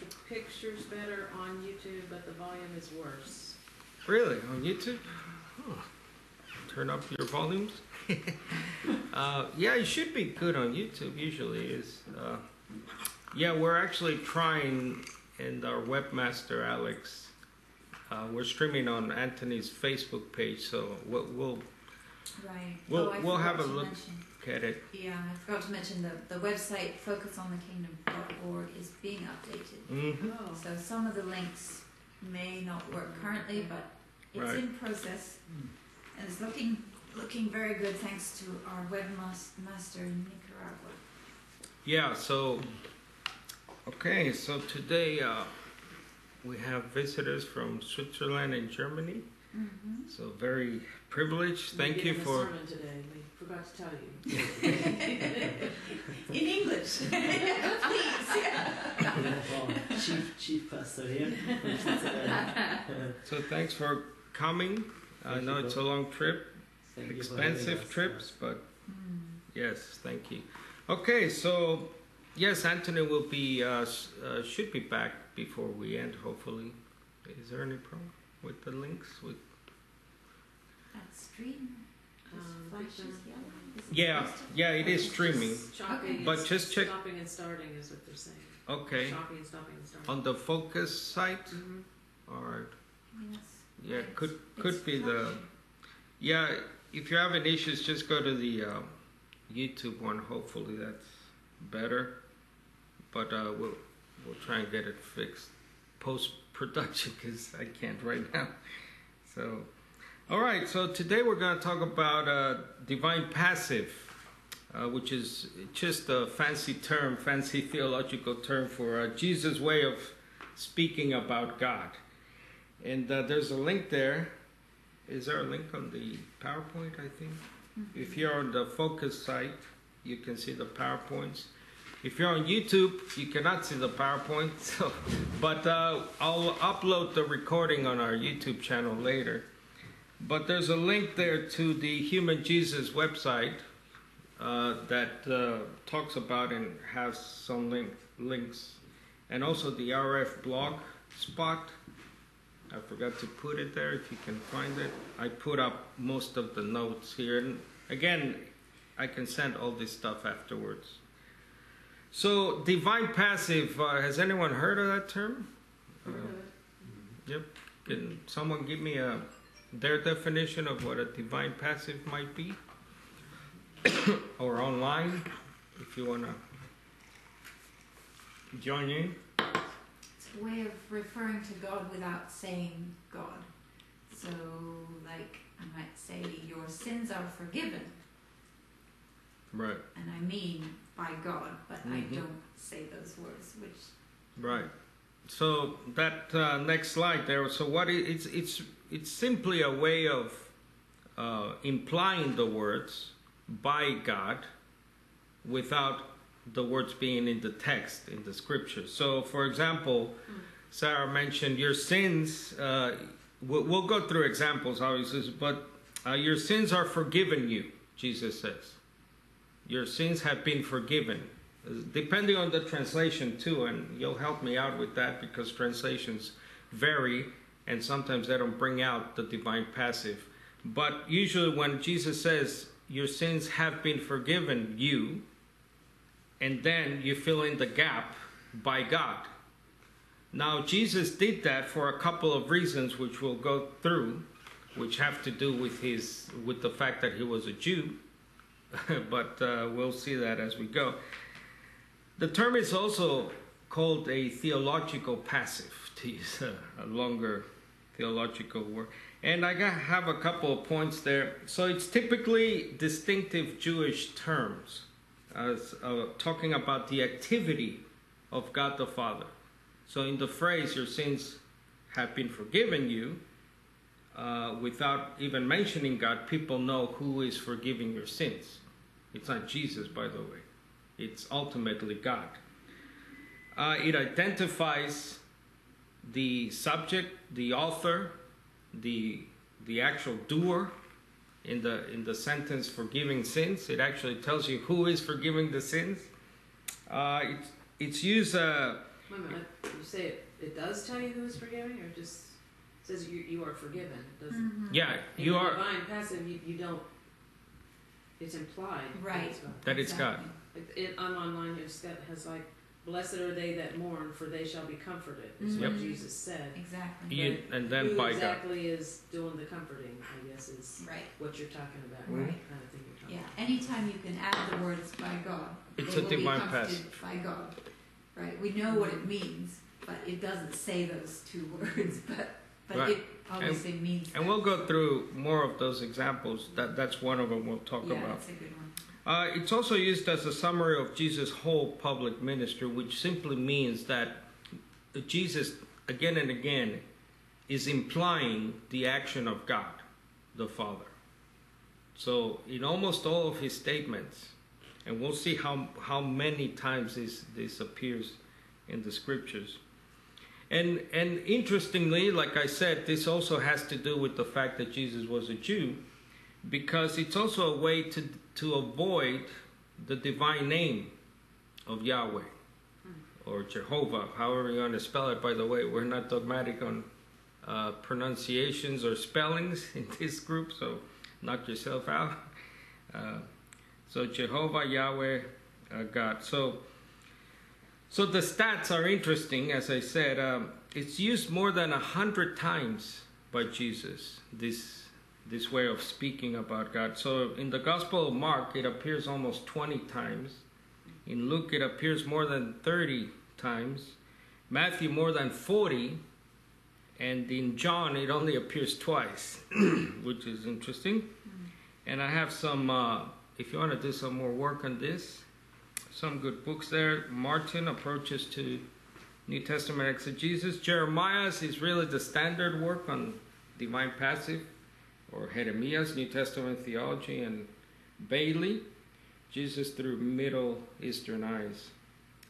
the pictures better on YouTube, but the volume is worse. Really? On YouTube? Huh. Turn up your volumes? uh, yeah, it should be good on YouTube, usually is. Uh, yeah, we're actually trying, and our webmaster, Alex, uh, we're streaming on Anthony's Facebook page, so we'll, we'll Right. We'll- oh, I we'll have forgot a to look. mention- get it. Yeah, I forgot to mention the, the website focusonthekingdom.org is being updated. hmm Oh. So some of the links may not work currently, but it's Right. in process and it's looking looking very good thanks to our webmaster in Nicaragua. Yeah, so, okay, so today uh, we have visitors from Switzerland and Germany. Mm-hmm. So very privileged. Thank We you gave a for. sermon today. We forgot to tell you. In English, please. Chief chief pastor here. So thanks for coming. I know you, it's a long trip, Thank you for expensive us. trips, but Mm. yes, thank you. Okay, so yes, Anthony will be uh, uh, should be back before we end. Hopefully, is there any problem with the links? With That stream Um, flashes yellow. Is it yeah, supposed to? yeah, it is Okay. streaming. Shopping But and just check- stopping and starting is what they're saying. Okay, Shopping and stopping and starting. on the focus site. Mhm. All right. Yes. Yeah, It's- could it's could be the. flashing. Yeah, if you're having issues, just go to the uh, YouTube one. Hopefully that's better. But uh, we'll we'll try and get it fixed post production because I can't right now. So, all right. So today we're going to talk about uh, divine passive, uh, which is just a fancy term, fancy theological term for uh, Jesus' way of speaking about God. And uh, there's a link there. Is there a link on the PowerPoint? I think. Mhm. If you're on the Focus site, you can see the PowerPoints. If you're on YouTube, you cannot see the PowerPoint. So, but uh, I'll upload the recording on our YouTube channel later. But there's a link there to the Human Jesus website uh, that uh, talks about and has some link, links, and also the RF blog spot. I forgot to put it there if you can find it. I put up most of the notes here. And again, I can send all this stuff afterwards. So, divine passive, uh, has anyone heard of that term? Uh, Heard of it? Yep. Can someone give me a their definition of what a divine passive might be? or online, if you wanna join in. It's a way of referring to God without saying God. So, like, I might say, Your sins are forgiven, Right. and I mean by God, but I Mhm. don't say those words, which. Right. So that uh, next slide there. So what it, it's it's it's simply a way of uh, implying the words by God without the words being in the text in the scripture. So, for example, Sarah mentioned your sins. Uh, we'll, we'll go through examples, obviously, but uh, your sins are forgiven you. Jesus says, your sins have been forgiven depending on the translation too and you'll help me out with that because translations vary and sometimes they don't bring out the divine passive. But usually when jesus says your sins have been forgiven you and then you fill in the gap by god. Now jesus did that for a couple of reasons which we'll go through which have to do with his with the fact that he was a jew but uh, we'll see that as we go. The term is also called a theological passive, to use a, longer theological work. And I have a couple of points there. So it's typically distinctive Jewish terms, as uh, talking about the activity of God the Father. So in the phrase, your sins have been forgiven you, uh, without even mentioning God, people know who is forgiving your sins. It's not Jesus, by the way it's ultimately God. Uh, it identifies the subject, the author, the the actual doer in the in the sentence forgiving sins. It actually tells you who is forgiving the sins. Uh, it's it's used. Uh, Wait a minute. You say it, it does tell you who is forgiving, or just says you, you are forgiven, it doesn't? Mhm. Yeah, In you the are. divine passive, you, you don't, it's implied. that Right. it's God. That it's God. Exactly. Like, it, I'm online, it's got, has like, blessed are they that mourn, for they shall be comforted, is what Mhm. Jesus said. Exactly. You, and then Who by God. exactly is doing the comforting, I guess, is Right. what you're talking about, Right. kind of thing you're talking Yeah. about. Anytime you can add the words by God, It's they a will be divine comforted by God. Right. We know what it means, but it doesn't say those two words. But but Right. it obviously means. And that. we'll go through more of those examples. That that's one of them we'll talk yeah, about. that's a good one. Uh, it's also used as a summary of Jesus' whole public ministry, which simply means that Jesus, again and again, is implying the action of God, the Father. So, in almost all of his statements, and we'll see how, how many times this, this appears in the scriptures. And, and interestingly, like I said, this also has to do with the fact that Jesus was a Jew because it's also a way to to avoid the divine name of Yahweh or Jehovah, however you want to spell it. By the way, we're not dogmatic on uh, pronunciations or spellings in this group, so knock yourself out. Uh, so Jehovah, Yahweh, uh, God. So. So the stats are interesting, as I said. Um, it's used more than a hundred times by Jesus. This this way of speaking about God. So in the Gospel of Mark, it appears almost 20 times. In Luke, it appears more than 30 times. Matthew, more than 40. And in John, it only appears twice, which is interesting. And I have some, uh, if you want to do some more work on this, some good books there. Martin, Approaches to New Testament Exegesis. Jeremias' is really the standard work on divine passive or Jeremias' New Testament theology, and Bailey, Jesus through Middle Eastern eyes.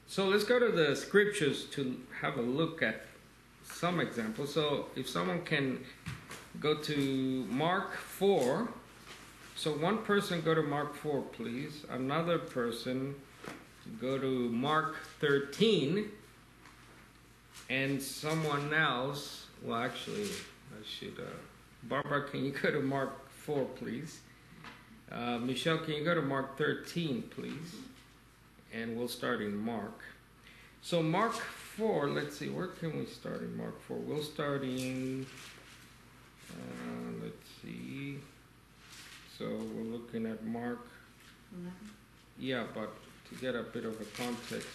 So let's go to the scriptures to have a look at some examples. So if someone can go to Mark 4. So one person go to Mark 4, please. Another person go to Mark 13. And someone else, well, actually, I should. Uh, Barbara, can you go to Mark 4, please? Uh, Michelle, can you go to Mark 13, please? And we'll start in Mark. So, Mark 4, let's see, where can we start in Mark 4? We'll start in, uh, let's see. So, we're looking at Mark, yeah, but to get a bit of a context.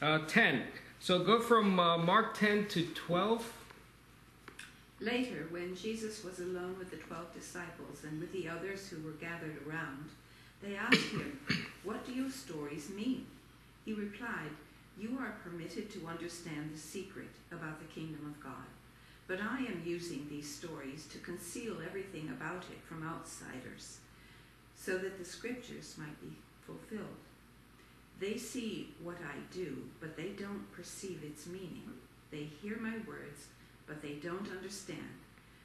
Uh, 10. So, go from uh, Mark 10 to 12. Later, when Jesus was alone with the twelve disciples and with the others who were gathered around, they asked him, What do your stories mean? He replied, You are permitted to understand the secret about the kingdom of God, but I am using these stories to conceal everything about it from outsiders, so that the scriptures might be fulfilled. They see what I do, but they don't perceive its meaning. They hear my words, but they don't understand.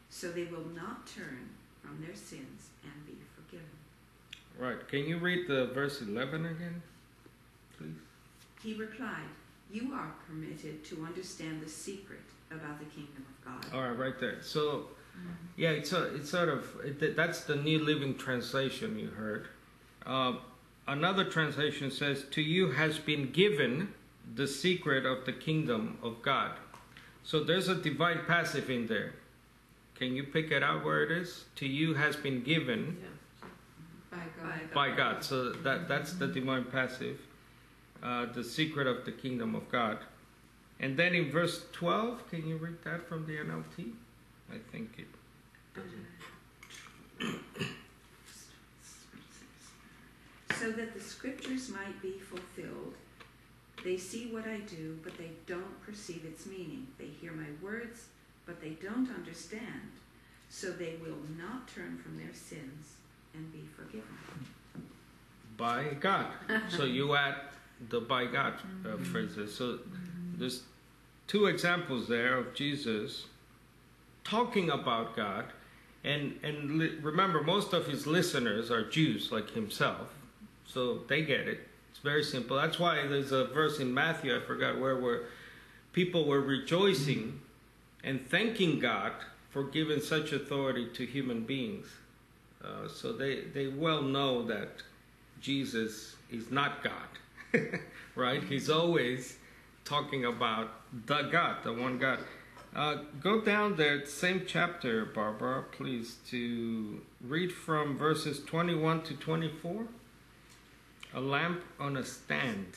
So they will not turn from their sins and be forgiven. Right. Can you read the verse 11 again, please? He replied, You are permitted to understand the secret about the kingdom of God. All right, right there. So, yeah, it's a, it's sort of it, that's the New Living Translation you heard. Uh, another translation says, "To you has been given the secret of the kingdom of God." So there's a divine passive in there. Can you pick it out where it is? To you has been given Yeah. By God. by God. So that that's the divine passive, uh, the secret of the kingdom of God. And then in verse 12, can you read that from the NLT? I think it. So that the scriptures might be fulfilled. They see what I do, but they don't perceive its meaning. They hear my words, but they don't understand. So they will not turn from their sins and be forgiven. by God. so you add the by God uh, phrases. So there's two examples there of Jesus talking about God, and and li- remember most of his listeners are Jews like himself, so they get it. It's very simple. That's why there's a verse in Matthew I forgot where where people were rejoicing and thanking God for giving such authority to human beings. Uh, so they, they well know that Jesus is not God, right? He's always talking about the God, the one God. Uh, go down there, same chapter, Barbara, please, to read from verses 21 to 24. A lamp on a stand.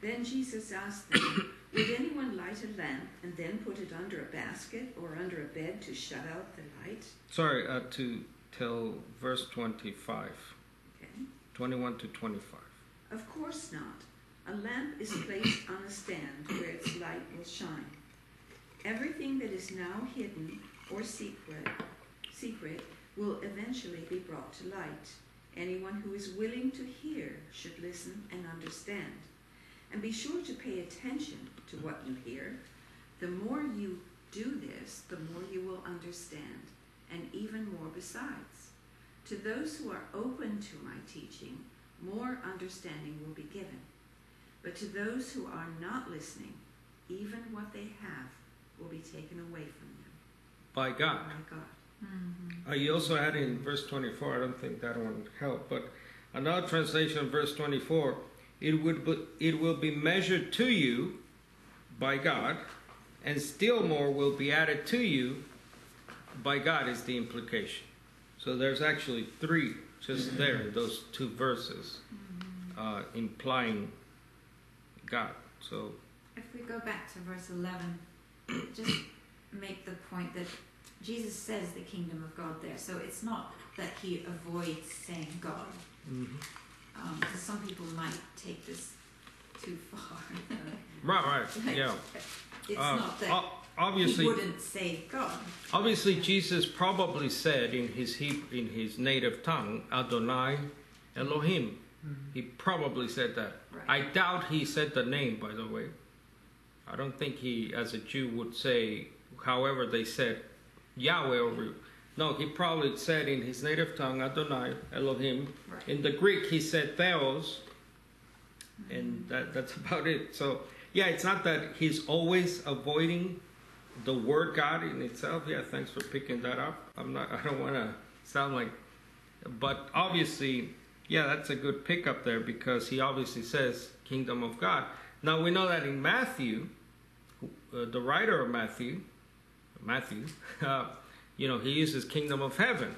Then Jesus asked them, Would anyone light a lamp and then put it under a basket or under a bed to shut out the light? Sorry, uh, to till verse 25. Okay. 21 to 25. Of course not. A lamp is placed on a stand where its light will shine. Everything that is now hidden or secret, secret will eventually be brought to light. Anyone who is willing to hear should listen and understand. And be sure to pay attention to what you hear. The more you do this, the more you will understand, and even more besides. To those who are open to my teaching, more understanding will be given. But to those who are not listening, even what they have will be taken away from them. By God. My God. Mm-hmm. Uh, you also had in verse 24, I don't think that one helped, but another translation, of verse 24, it, would be, it will be measured to you by God, and still more will be added to you by God, is the implication. So there's actually three just there those two verses uh, implying God. So, If we go back to verse 11, just make the point that Jesus says the kingdom of God there. So it's not that he avoids saying God. mhm. Um, 'cause some people might take this too far. right, right, yeah. it's Uh, not that o- obviously, he wouldn't say God. Obviously, Jesus probably said in his Heb- in his native tongue, Adonai Elohim. He probably said that. Right. I doubt he said the name, by the way. I don't think he, as a Jew, would say, however they said Yahweh over. No, he probably said in his native tongue, Adonai Elohim. Right. In the Greek, he said Theos, and that, that's about it. So, yeah, it's not that he's always avoiding the word God in itself. Yeah, thanks for picking that up. I'm not. I don't want to sound like, but obviously, yeah, that's a good pickup there because he obviously says kingdom of God. Now we know that in Matthew, uh, the writer of Matthew, Matthew, uh, you know, he uses kingdom of heaven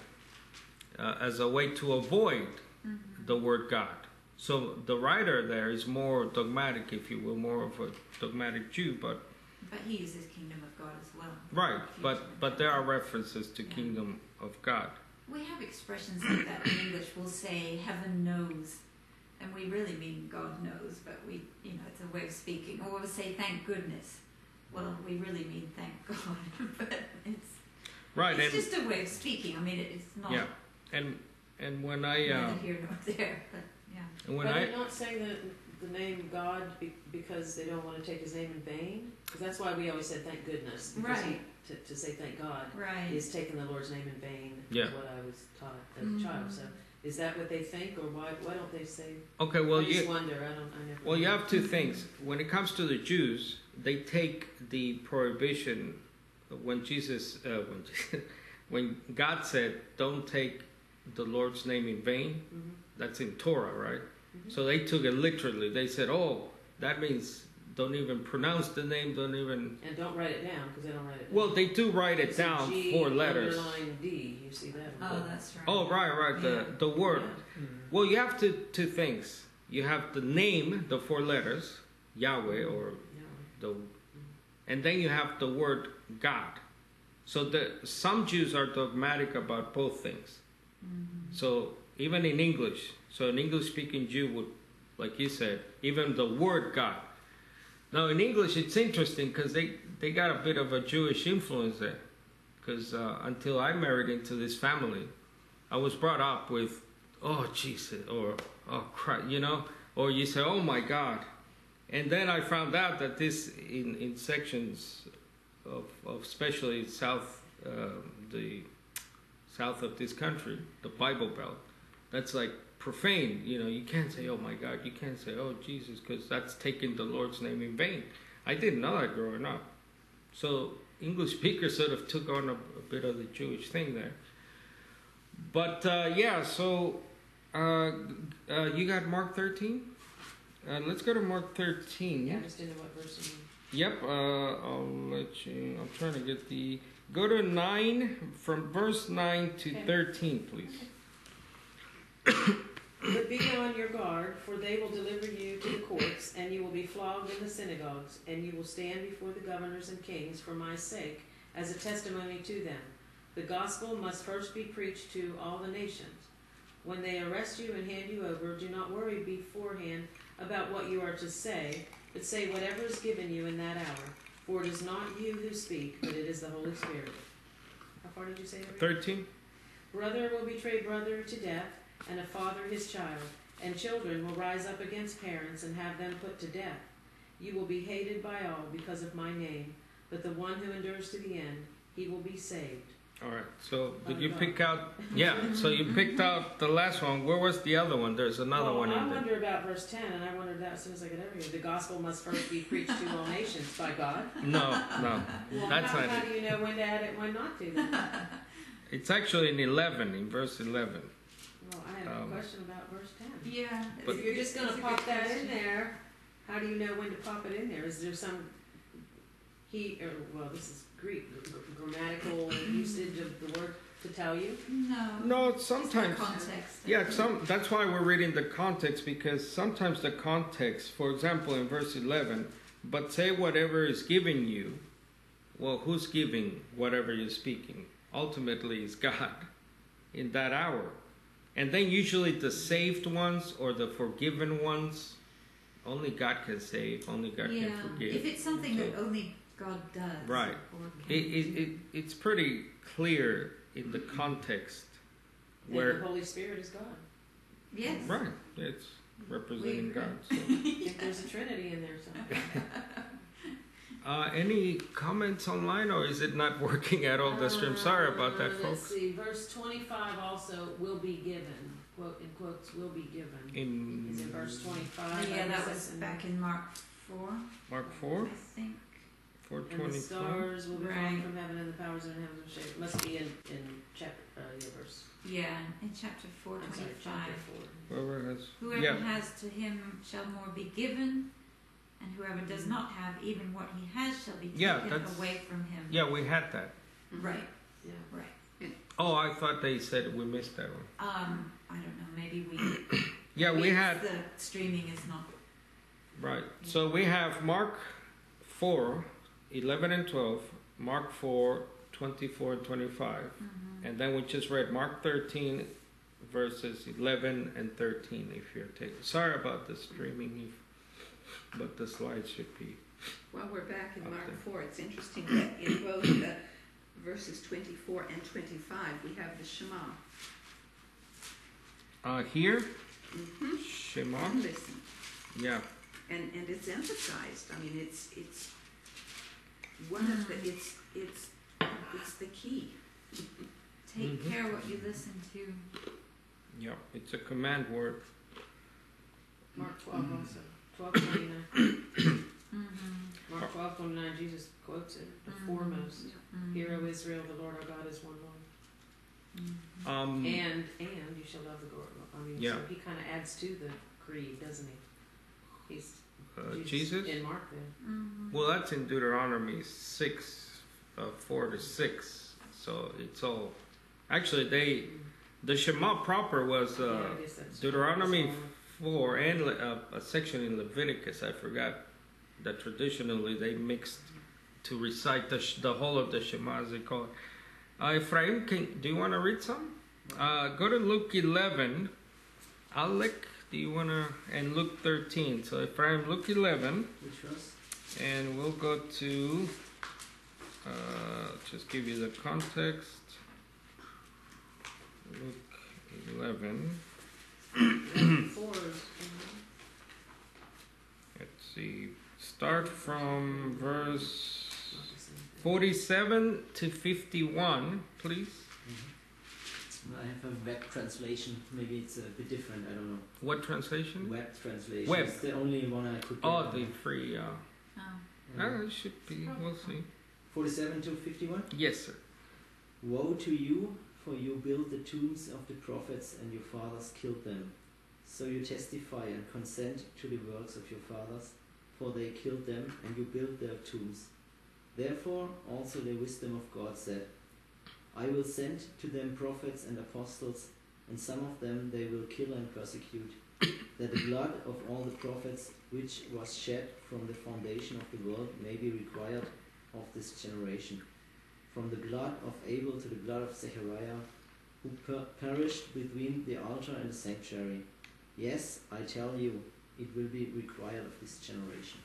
uh, as a way to avoid Mm-hmm. the word God. So the writer there is more dogmatic, if you will, more of a dogmatic Jew, but But he uses kingdom of God as well. right. But but there are references to Yeah. kingdom of God. We have expressions like that in English. We'll say heaven knows, and we really mean God knows, but we, you know, it's a way of speaking. Or we'll say thank goodness. Well, we really mean thank God, but it's Right, it's and just a way of speaking. I mean, it's not Yeah, and and when I uh, neither here nor there. But yeah, and when But I they don't say the, the name God be, because they don't want to take his name in vain? Because that's why we always said thank goodness. Because he- Right. to, to say thank God right. is taking the Lord's name in vain, Yeah. what I was taught as a Mhm. child. So is that what they think, or why, why don't they say? okay, well I just you wonder, I don't, I never. well you have two things. When it comes to the Jews, they take the prohibition when Jesus uh, when when God said, "Don't take the Lord's name in vain." Mhm, That's in Torah, right? mhm. So they took it literally. They said, "Oh, that means don't even pronounce the name. Don't even." And don't write it down, because they don't write it down. Well, they do write it It's down G four letters. Underline D, you see that? Oh, that's right. Oh, right, right. The Yeah. the word. Yeah. Well, you have two two things. You have the name, the four letters, Yahweh, or Yeah. The, and then you have the word God. So the some Jews are dogmatic about both things. Mhm. So even in English, so an English-speaking Jew would, like you said, even the word God. Now in English, it's interesting because they they got a bit of a Jewish influence there. Because uh, until I married into this family, I was brought up with, oh Jesus, or oh Christ, you know, or you say, oh my God, and then I found out that this in in sections of of especially south uh, the south of this country, the Bible Belt, that's like profane. You know, you can't say, "Oh my God," you can't say, "Oh Jesus," because that's taking the Lord's name in vain. I didn't know that growing up. So English speakers sort of took on a, a bit of the Jewish thing there. But uh, yeah, so uh, uh, you got Mark 13? Uh, let's go to Mark 13. Yeah, I just what verse you Yep, uh, I'll let you. I'm trying to get the. Go to 9, from verse 9 to Okay. 13, please. But be on your guard, for they will deliver you to the courts, and you will be flogged in the synagogues, and you will stand before the governors and kings for my sake, as a testimony to them. The gospel must first be preached to all the nations. When they arrest you and hand you over, do not worry beforehand about what you are to say, but say whatever is given you in that hour. For it is not you who speak, but it is the Holy Spirit. How far did you say? that? 13? Brother will betray brother to death, and a father his child, and children will rise up against parents and have them put to death. You will be hated by all because of my name, but the one who endures to the end, he will be saved. All right, so did you God. pick out? Yeah, so you picked out the last one. Where was the other one? There's another well, one I in there. wonder about verse 10, and I wondered that as soon as I got over here. The gospel must first be preached to all nations by God. No, no. Well, That's how, not how it. do you know when to add it and when not to? Then? It's actually in 11, in verse 11. Well, I have Um, a question about verse 10. Yeah. But- if you're just going to pop that in there, how do you know when to pop it in there? Is there some he or well, this is Greek gr- grammatical usage of the word to tell you? No. No, It's sometimes. context. Yeah, some. That's why we're reading the context because sometimes the context, for example, in verse 11, but say whatever is given you. Well, who's giving whatever you're speaking? Ultimately, is God in that hour. And then usually the saved ones or the forgiven ones, only God can save, only God yeah. can forgive. If it's something that only God does. Right. It, it, it, it's pretty clear in the context And where. the Holy Spirit is God. Yes. Right, it's representing agree. God. So. If there's a Trinity in there somewhere. Uh, any comments online, or is it not working at all? The stream. Sorry about that, Uh, Let's folks. see. Verse 25 also will be given. Quote in quotes will be given. Is it In verse 25? Oh, yeah, that was and- back in Mark 4, Mark four, I think. Four And the twenty-five. stars will be falling Right. from heaven, and the powers of heaven will shake. Must be in in chapter uh, yeah, verse. Yeah, in chapter 4, I'm sorry, 25. chapter four. Whoever has. Whoever yeah, has to him shall more be given, and whoever does not have, even what he has shall be taken Yeah, that's- away from him. yeah, we had that. Right, Yeah. right. Oh, I thought they said we missed that one. Um, I don't know, maybe we. Yeah, we maybe had The streaming is not. right. So we have Mark 4, 11 and 12, Mark 4, 24 and 25. mhm. And then we just read Mark 13, verses 11 and 13. If you're taking, sorry about the streaming, but the slides should be. While we're back in. Mark 4, it's interesting that in both the verses 24 and 25, we have the Shema. Uh, here, Mm-hmm. Shema. And listen. Yeah, And, and it's emphasized. I mean, it's, it's one of the, it's, it's, it's the key. Take Mhm. care what you listen to. yeah. It's a command word. Mark 12 also. 12:29. Mm-hmm. Mark 12:29. Jesus quotes it. The Mhm. foremost. Mm-hmm. Hear, O Israel, the Lord our God is one Lord. Mhm. Um, And and you shall love the Lord. I mean, Yeah. so he kind of adds to the creed, doesn't he? He's uh, Jesus. in Mark then. Mhm. Well, that's in Deuteronomy 6, uh, 4 to 6. So it's all. Actually, they. The Shema proper was uh, I guess that's Deuteronomy that's 4 and Le- uh, a section in Leviticus. I forgot that traditionally they mixed to recite the, the whole of the Shema, as they call it. Uh, Ephraim, can, do you want to read some? Uh, go to Luke 11. Alec, do you want to? And Luke 13. So Ephraim, Luke 11. Which was? And we'll go to, uh, just give you the context. Luke 11. Four mhm. Let's see. Start from verse Not the same thing. 47 to 51, please. I have a web translation. Maybe it's a bit different. I don't know. What translation? Web translation. Web. It's the only one I could get. Oh, the free. Uh, Oh. Ah, it should be. We'll see. 47 to 51. Yes, sir. Woe to you, for you build the tombs of the prophets, and your fathers killed them. So you testify and consent to the works of your fathers, for they killed them, and you built their tombs. Therefore also the wisdom of God said, I will send to them prophets and apostles, and some of them they will kill and persecute, that the blood of all the prophets which was shed from the foundation of the world may be required of this generation from the blood of Abel to the blood of Zechariah, who per- perished between the altar and the sanctuary. Yes, I tell you, it will be required of this generation.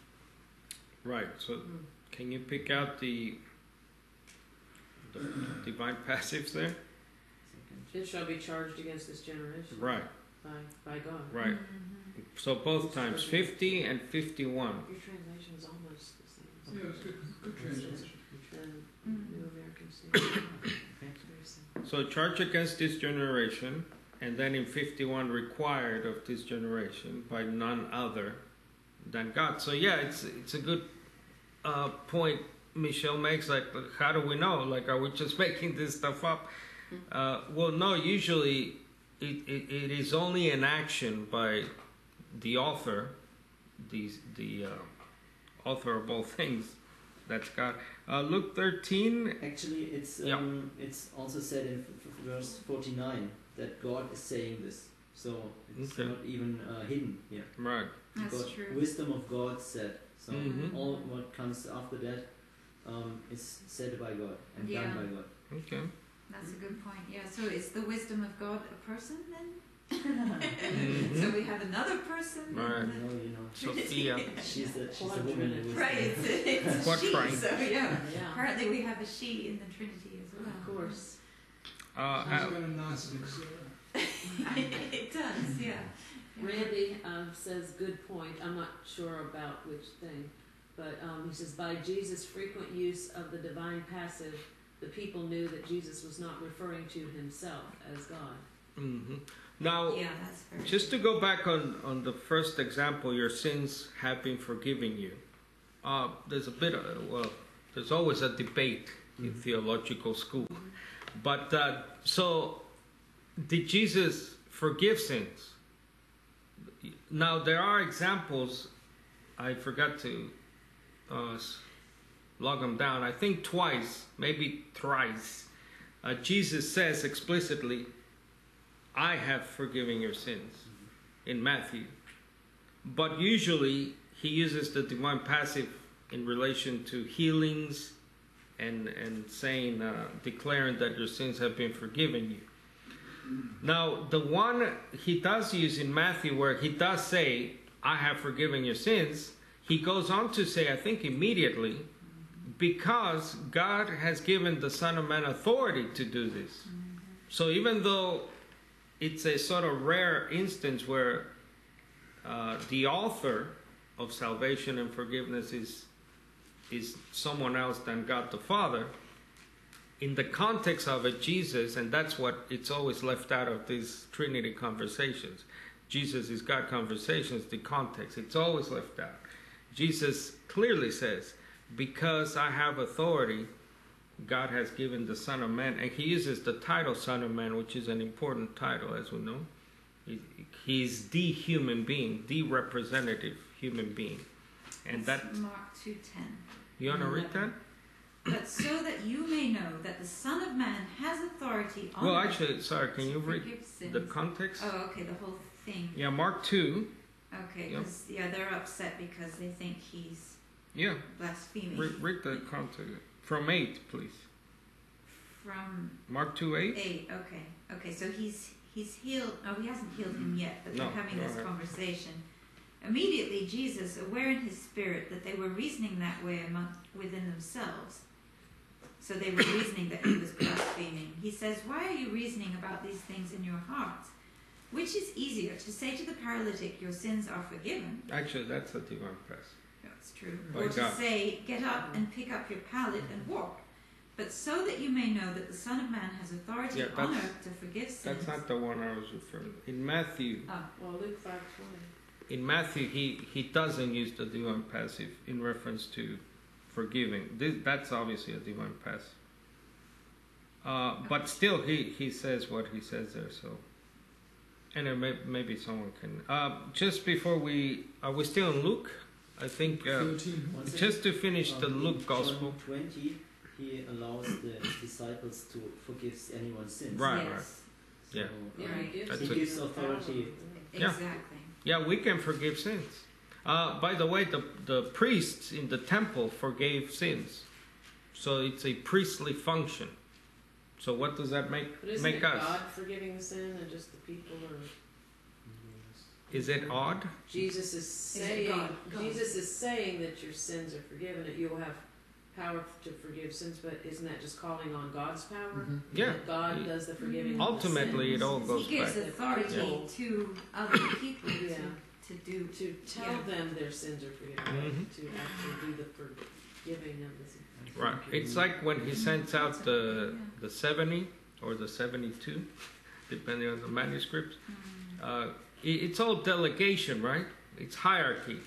Right. So, Mm. can you pick out the, the divine passives there? It shall be charged against this generation Right. by, by God. Right. Mhm. So both times, 50 and 51. Your translation is almost the same. Yeah, it's good, good translation. The New American Standard. It's very similar. So charge against this generation, and then in 51 required of this generation by none other than God. So yeah, it's it's a good uh, point Michelle makes. Like, how do we know? Like, are we just making this stuff up? Uh, well, no. Usually, it, it, it is only an action by the author, the the uh, author of all things. That's God. Uh, Luke 13. Actually, it's Yeah. um, it's also said in f- f- verse 49 that God is saying this, so it's Okay. not even uh, hidden here. Right. That's God, true. Wisdom of God said. So Mhm. all what comes after that um, is said by God and Yeah. done by God. Okay. That's a good point. Yeah. So is the wisdom of God a person then? Mhm. So we have another person. in Right. the You know, you know, Sophia. she's the she's the woman in. Right. It's a, it's a she. trying? So yeah. Yeah, Apparently we have a she in the Trinity as well. of course. Uh, Sounds uh, like a uh, it does. Yeah. Randy um, says, good point. I'm not sure about which thing, but um, he says, by Jesus' frequent use of the divine passive, the people knew that Jesus was not referring to himself as God. hmm Now, Yeah, that's just to go back on, on the first example, your sins have been forgiven you. Uh, there's a bit of, well, there's always a debate in Mhm. theological school. But uh, so, did Jesus forgive sins? Now, there are examples, I forgot to uh, log them down, I think twice, maybe thrice. Uh, Jesus says explicitly, I have forgiven your sins in Matthew. But usually he uses the divine passive in relation to healings and, and saying, uh, declaring that your sins have been forgiven you. Now, the one he does use in Matthew where he does say, I have forgiven your sins, he goes on to say, I think immediately, because God has given the Son of Man authority to do this. So even though it's a sort of rare instance where uh, the author of salvation and forgiveness is is someone else than God the Father. In the context of it, Jesus, and that's what it's always left out of these Trinity conversations. Jesus is God conversations, the context, it's always left out. Jesus clearly says, Because I have authority, God has given the Son of Man, and he uses the title Son of Man, which is an important title, as we know. He's the human being, the representative human being. And that, That's Mark two ten. you want to read that? But so that you may know that the Son of Man has authority on Well, actually, sorry, can you read the context? Oh, okay, the whole thing. Yeah, Mark 2. Okay, Yep. 'cause, yeah, they're upset because they think he's Yeah, blaspheming. read, read the context. From 8, please. From Mark 2 8? eight, okay, okay, so he's he's healed. Oh, he hasn't healed him yet, but No, they're having go this ahead. conversation. Immediately, Jesus, aware in his spirit that they were reasoning that way among, within themselves, so they were reasoning that he was blaspheming. He says, "Why are you reasoning about these things in your hearts? Which is easier to say to the paralytic, Your sins are forgiven?" Actually, that's a divine pass. That's true. By or to God. say, Get up and pick up your pallet and walk. But so that you may know that the Son of Man has authority Yeah, on that's- earth to forgive sins. That's not the one I was referring to. In Matthew, Ah, Well, Luke five twenty. in Matthew, he, he doesn't use the divine passive in reference to forgiving. This, that's obviously a divine pass. Uh, but still, he, he says what he says there. So, and then may, maybe someone can. Uh, just before we are we still in Luke? I think uh, 13. One second. just to finish the Um, Luke gospel. 20, he allows the disciples to forgive anyone's sins. Right, yes, Yeah. So, Yeah, um, he gives, That's them a- He gives authority. power. Yeah. exactly. Yeah, we can forgive sins. Uh, by the way, the the priests in the temple forgave sins, so it's a priestly function. So what does that make But isn't make it us? God forgiving the sin and just the people or Is it odd? Jesus is it saying God? God. Jesus is saying that your sins are forgiven, that you'll have power to forgive sins, but isn't that just calling on God's power? Mhm. Yeah. That God does the forgiving. of the Ultimately, it sins. all goes back. he gives back. authority Yeah. to other people Yeah. to, to do. to tell Yeah. them their sins are forgiven, Mhm. to actually do the forgiving of the sins. Right. It's like when he sends out the yeah. The seventy or the seventy-two, depending on the manuscript. Mm. Uh, it, it's all delegation, right? It's hierarchy.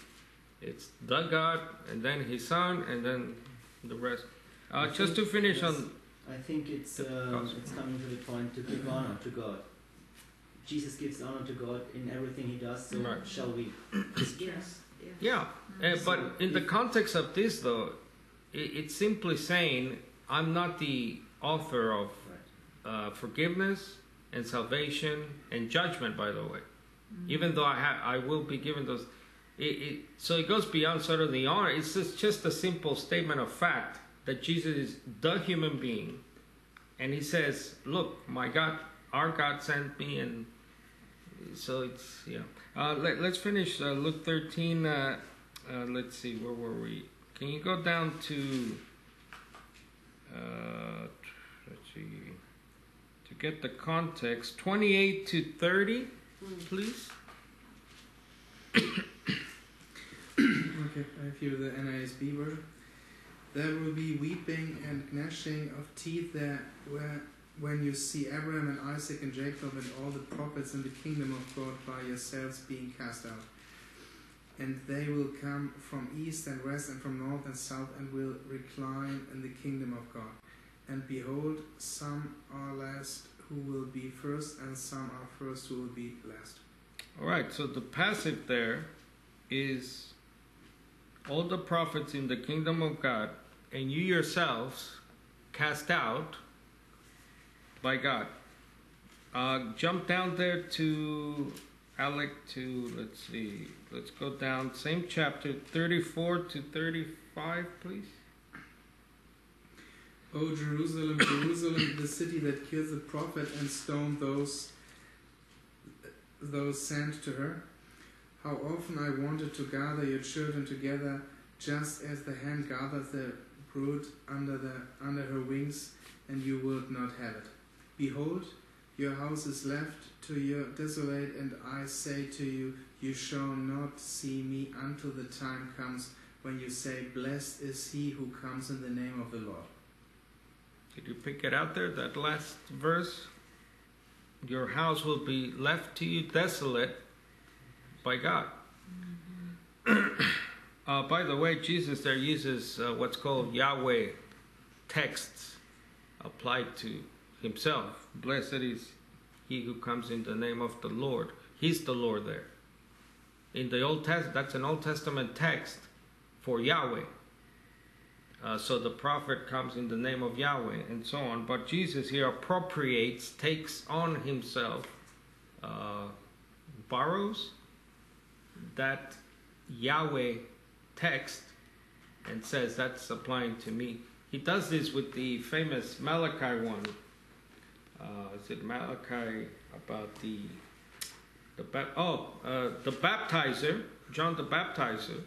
It's the God, and then His Son, and then the rest. Uh, just to finish on I think it's The um, it's coming to the point to give honor to God. Jesus gives honor to God in everything he does. So Right. shall we? Yes. yes. Yeah, Mm. uh, but in the context of this, though, it, it's simply saying I'm not the author of uh, forgiveness and salvation and judgment. By the way, Mm. even though I have, I will be given those. It, it, so it goes beyond sort of the honor. It's just, just a simple statement of fact that Jesus is the human being, and He says, "Look, my God, our God sent me," and so it's yeah. Uh, let, let's finish uh, Luke 13. Uh, uh, let's see, where were we? Can you go down to, uh, see, to get the context, 28 to 30, Hmm. please? Okay, I have here the NASB version. There will be weeping and gnashing of teeth there where, when you see Abraham and Isaac and Jacob and all the prophets in the kingdom of God by yourselves being cast out. And they will come from east and west and from north and south and will recline in the kingdom of God. And behold, some are last who will be first, and some are first who will be last. All right, so the passive there is all the prophets in the kingdom of God, and you yourselves cast out by God. Uh, jump down there to Alec to let's see, let's go down same chapter 34 to 35, please. O Jerusalem, Jerusalem, the city that kills the prophet and stoned those those sent to her. How often I wanted to gather your children together, just as the hen gathers the brood under the under her wings, and you would not have it. Behold, your house is left to you desolate, and I say to you, you shall not see me until the time comes when you say, Blessed is he who comes in the name of the Lord. Did you pick it out there? That last verse. Your house will be left to you desolate by God. uh, by the way, Jesus there uses uh, what's called Yahweh texts applied to himself. Blessed is he who comes in the name of the Lord. He's the Lord there. In the Old Testament, that's an Old Testament text for Yahweh. Uh, so the prophet comes in the name of Yahweh and so on. But Jesus here appropriates, takes on himself, uh, borrows that Yahweh text and says that's applying to me. He does this with the famous Malachi one. Uh, is it Malachi about the the oh uh, the baptizer John the baptizer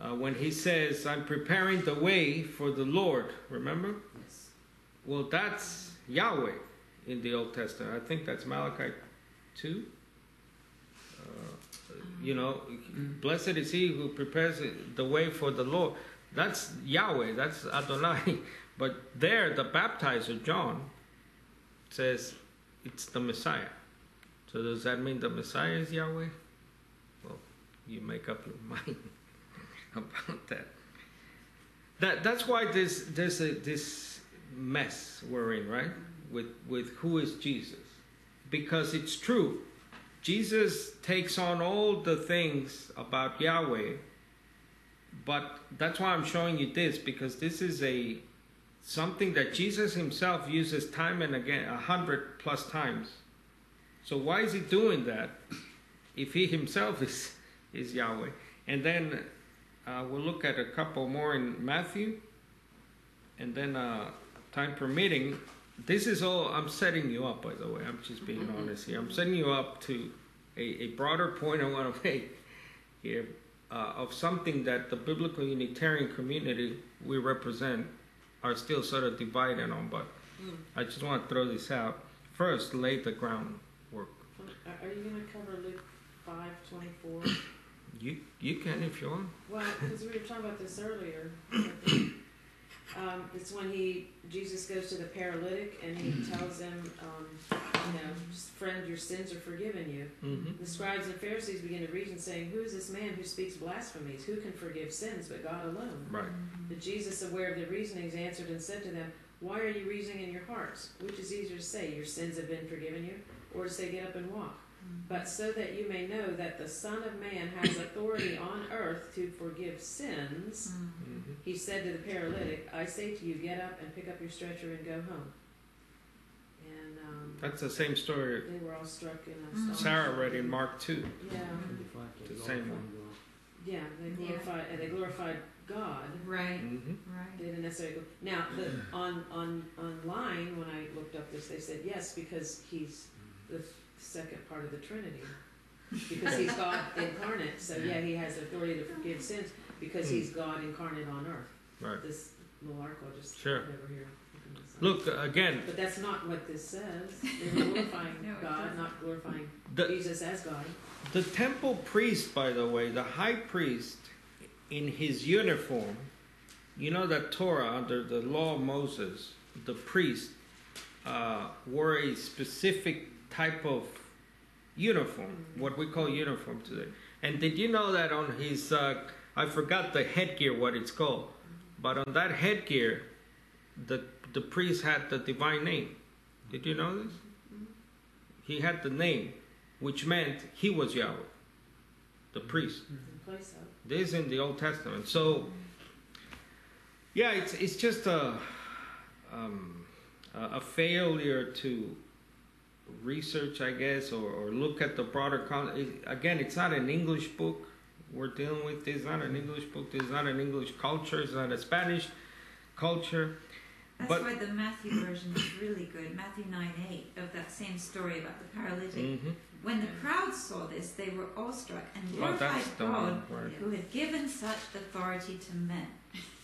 uh, when he says I'm preparing the way for the Lord remember? Yes. well that's Yahweh in the Old Testament. I think that's Malachi 2 uh, you know Mm. blessed is he who prepares the way for the Lord. That's Yahweh that's Adonai. But there the baptizer John says it's the Messiah. So does that mean the Messiah is Yahweh? Well, you make up your mind about that. That that's why this there's a this mess we're in, right? With with who is Jesus? Because it's true. Jesus takes on all the things about Yahweh, but that's why I'm showing you this because this is a something that Jesus himself uses time and again a hundred plus times. So why is he doing that if he himself is is Yahweh? And then uh, we'll look at a couple more in Matthew, and then uh, time permitting. This is all I'm setting you up, by the way. I'm just being Mhm. honest here. I'm setting you up to a, a broader point I want to make here uh, of something that the biblical Unitarian community we represent are still sort of divided on. But Mm. I just want to throw this out. First, lay the groundwork. Are- Are you going to cover Luke five twenty four? You you can if you want. Well, because we were talking about this earlier. Um, it's when he Jesus goes to the paralytic and he tells him, um, you know, friend, your sins are forgiven you. Mm-hmm. The scribes and Pharisees begin to reason, saying, Who is this man who speaks blasphemies? Who can forgive sins but God alone? Right. But Jesus, aware of their reasonings, answered and said to them, Why are you reasoning in your hearts? Which is easier to say, Your sins have been forgiven you, or to say, Get up and walk? But so that you may know that the Son of Man has authority on earth to forgive sins, Mm-hmm. he said to the paralytic, I say to you, get up and pick up your stretcher and go home. And um, That's the same story they were all struck in Mm. astonishment. Sarah read in Mark 2. Yeah, 25, The same one. Yeah, they Yeah. glorified, and they glorified God. Right, Mm-hmm. right. They didn't necessarily go. Now, the, on on online, when I looked up this, they said yes because he's the second part of the Trinity. Because he's God incarnate, so yeah, he has authority to forgive sins because he's God incarnate on earth. Right. This little article just Sure. over here. Look, again, But that's not what this says. They're glorifying No, it God, doesn't. not glorifying the, Jesus as God. the temple priest, by the way, the high priest, in his uniform, you know that Torah, under the law of Moses, the priest uh, wore a specific type of uniform, what we call uniform today. And did you know that on his, uh, I forgot the headgear, what it's called, but on that headgear, the the priest had the divine name. Did you know this? He had the name, which meant he was Yahweh, the priest. This is in the Old Testament. So, yeah, it's it's just a um, a failure to research, I guess, or, or look at the broader con. It, again, it's not an English book we're dealing with. It's not an English book. It's not an English culture. It's not a Spanish culture. That's But- why the Matthew version is really good. Matthew 9 8 of that same story about the paralytic. hmm When the crowd saw this, they were awestruck and glorified that's the God who had given such authority to men.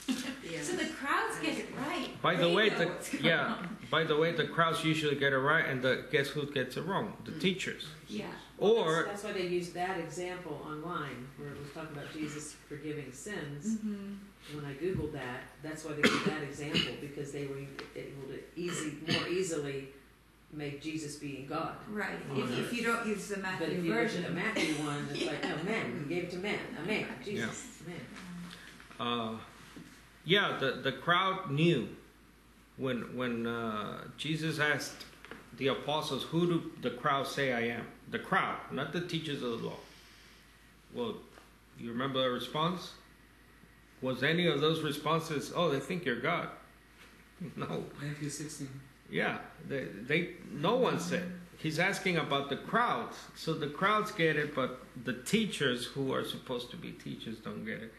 Yeah. So the crowds get it right. By the They way, the yeah. on. By the way, the crowds usually get it right, and the guess who gets it wrong? The Mm. teachers. Yeah. Well, Or that's, that's why they used that example online, where it was talking about Jesus forgiving sins. hmm When I googled that, that's why they gave that example because they were able to easy, more easily make Jesus being God. Right. If, if you don't use the But Matthew if you version. at the Matthew one, it's like no man, he gave it to man, a man, Jesus, man. uh, yeah, the the crowd knew when when uh, Jesus asked the apostles, "Who do the crowd say I am?" The crowd, not the teachers of the law. Well, you remember the response? Was any of those responses, "Oh, they think you're God"? No. Matthew 16. Yeah, they, they no one said. He's asking about the crowds. So the crowds get it, but the teachers who are supposed to be teachers don't get it.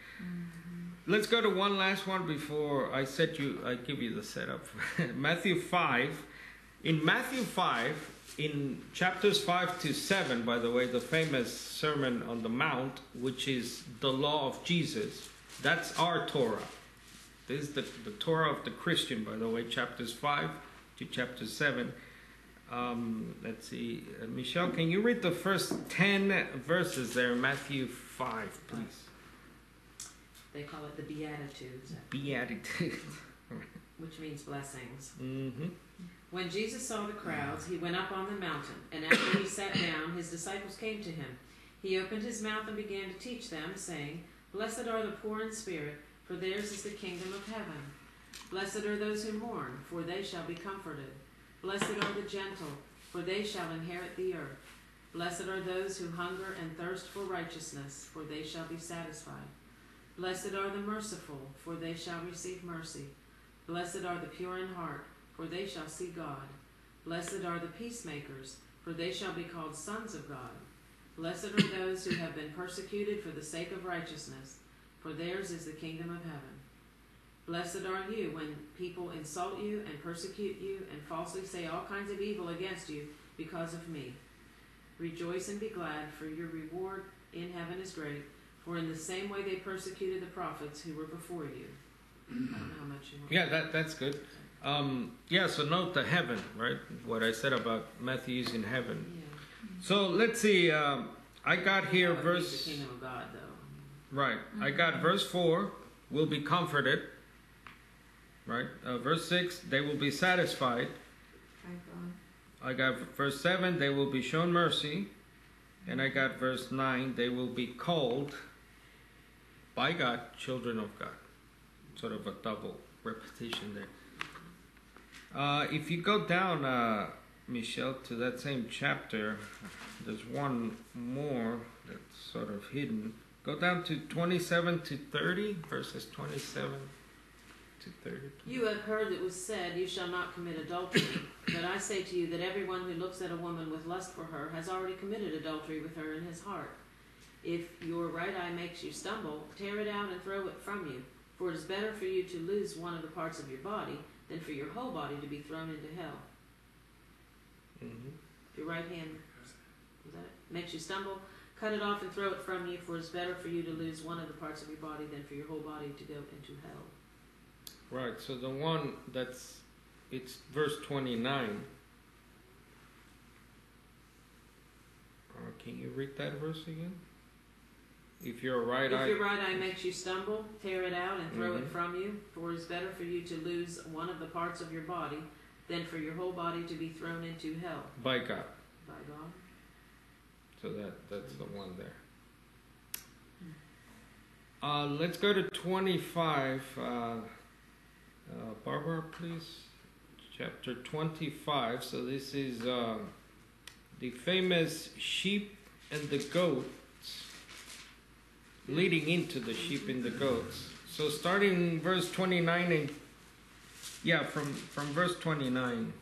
Let's go to one last one before I set you I give you the setup. Matthew 5. In Matthew 5, in chapters 5 to 7, by the way, the famous Sermon on the Mount, which is the law of Jesus, that's our Torah. This is the, the Torah of the Christian, by the way, chapters 5 to chapter 7. Um, let's see. Uh, Michelle, can you read the first 10 verses there, Matthew 5, please? They call it the Beatitudes, Beatitude. which means blessings. mm-hmm. When Jesus saw the crowds, he went up on the mountain, and after he sat down, his disciples came to him. He opened his mouth and began to teach them, saying, Blessed are the poor in spirit, for theirs is the kingdom of heaven. Blessed are those who mourn, for they shall be comforted. Blessed are the gentle, for they shall inherit the earth. Blessed are those who hunger and thirst for righteousness, for they shall be satisfied. Blessed are the merciful, for they shall receive mercy. Blessed are the pure in heart, for they shall see God. Blessed are the peacemakers, for they shall be called sons of God. Blessed are those who have been persecuted for the sake of righteousness, for theirs is the kingdom of heaven. Blessed are you when people insult you and persecute you and falsely say all kinds of evil against you because of me. Rejoice and be glad, for your reward in heaven is great. For in the same way they persecuted the prophets who were before you. I don't know how much you want. Yeah, that that's good. Um, yeah, so note the heaven, right? What I said about Matthew using heaven. Yeah. So let's see. Um, I got here That verse. The kingdom of God, though. Right. I got verse 4, will be comforted. Right. Uh, verse 6, they will be satisfied. I got verse 7, they will be shown mercy. And I got verse 9, they will be called by God, children of God. Sort of a double repetition there. Uh, if you go down, uh, Michelle, to that same chapter, there's one more that's sort of hidden. Go down to 27 to 30, verses 27 to 30. You have heard that was said, You shall not commit adultery. but I say to you that everyone who looks at a woman with lust for her has already committed adultery with her in his heart. If your right eye makes you stumble, tear it out and throw it from you. For it is better for you to lose one of the parts of your body than for your whole body to be thrown into hell. hmm If your right hand was that it? makes you stumble, cut it off and throw it from you, for it is better for you to lose one of the parts of your body than for your whole body to go into hell. Right, so the one that's, it's verse 29. Uh, can you read that verse again? If your right if eye. your right eye makes you stumble, tear it out and throw it Mhm. from you, for it is better for you to lose one of the parts of your body than for your whole body to be thrown into hell. By God. By God. So that that's the one there. Uh, let's go to 25. Uh, uh, Barbara, please. Chapter 25. So this is uh, the famous sheep and the goats leading into the sheep and the goats. So starting verse 29 and yeah, from from verse 29.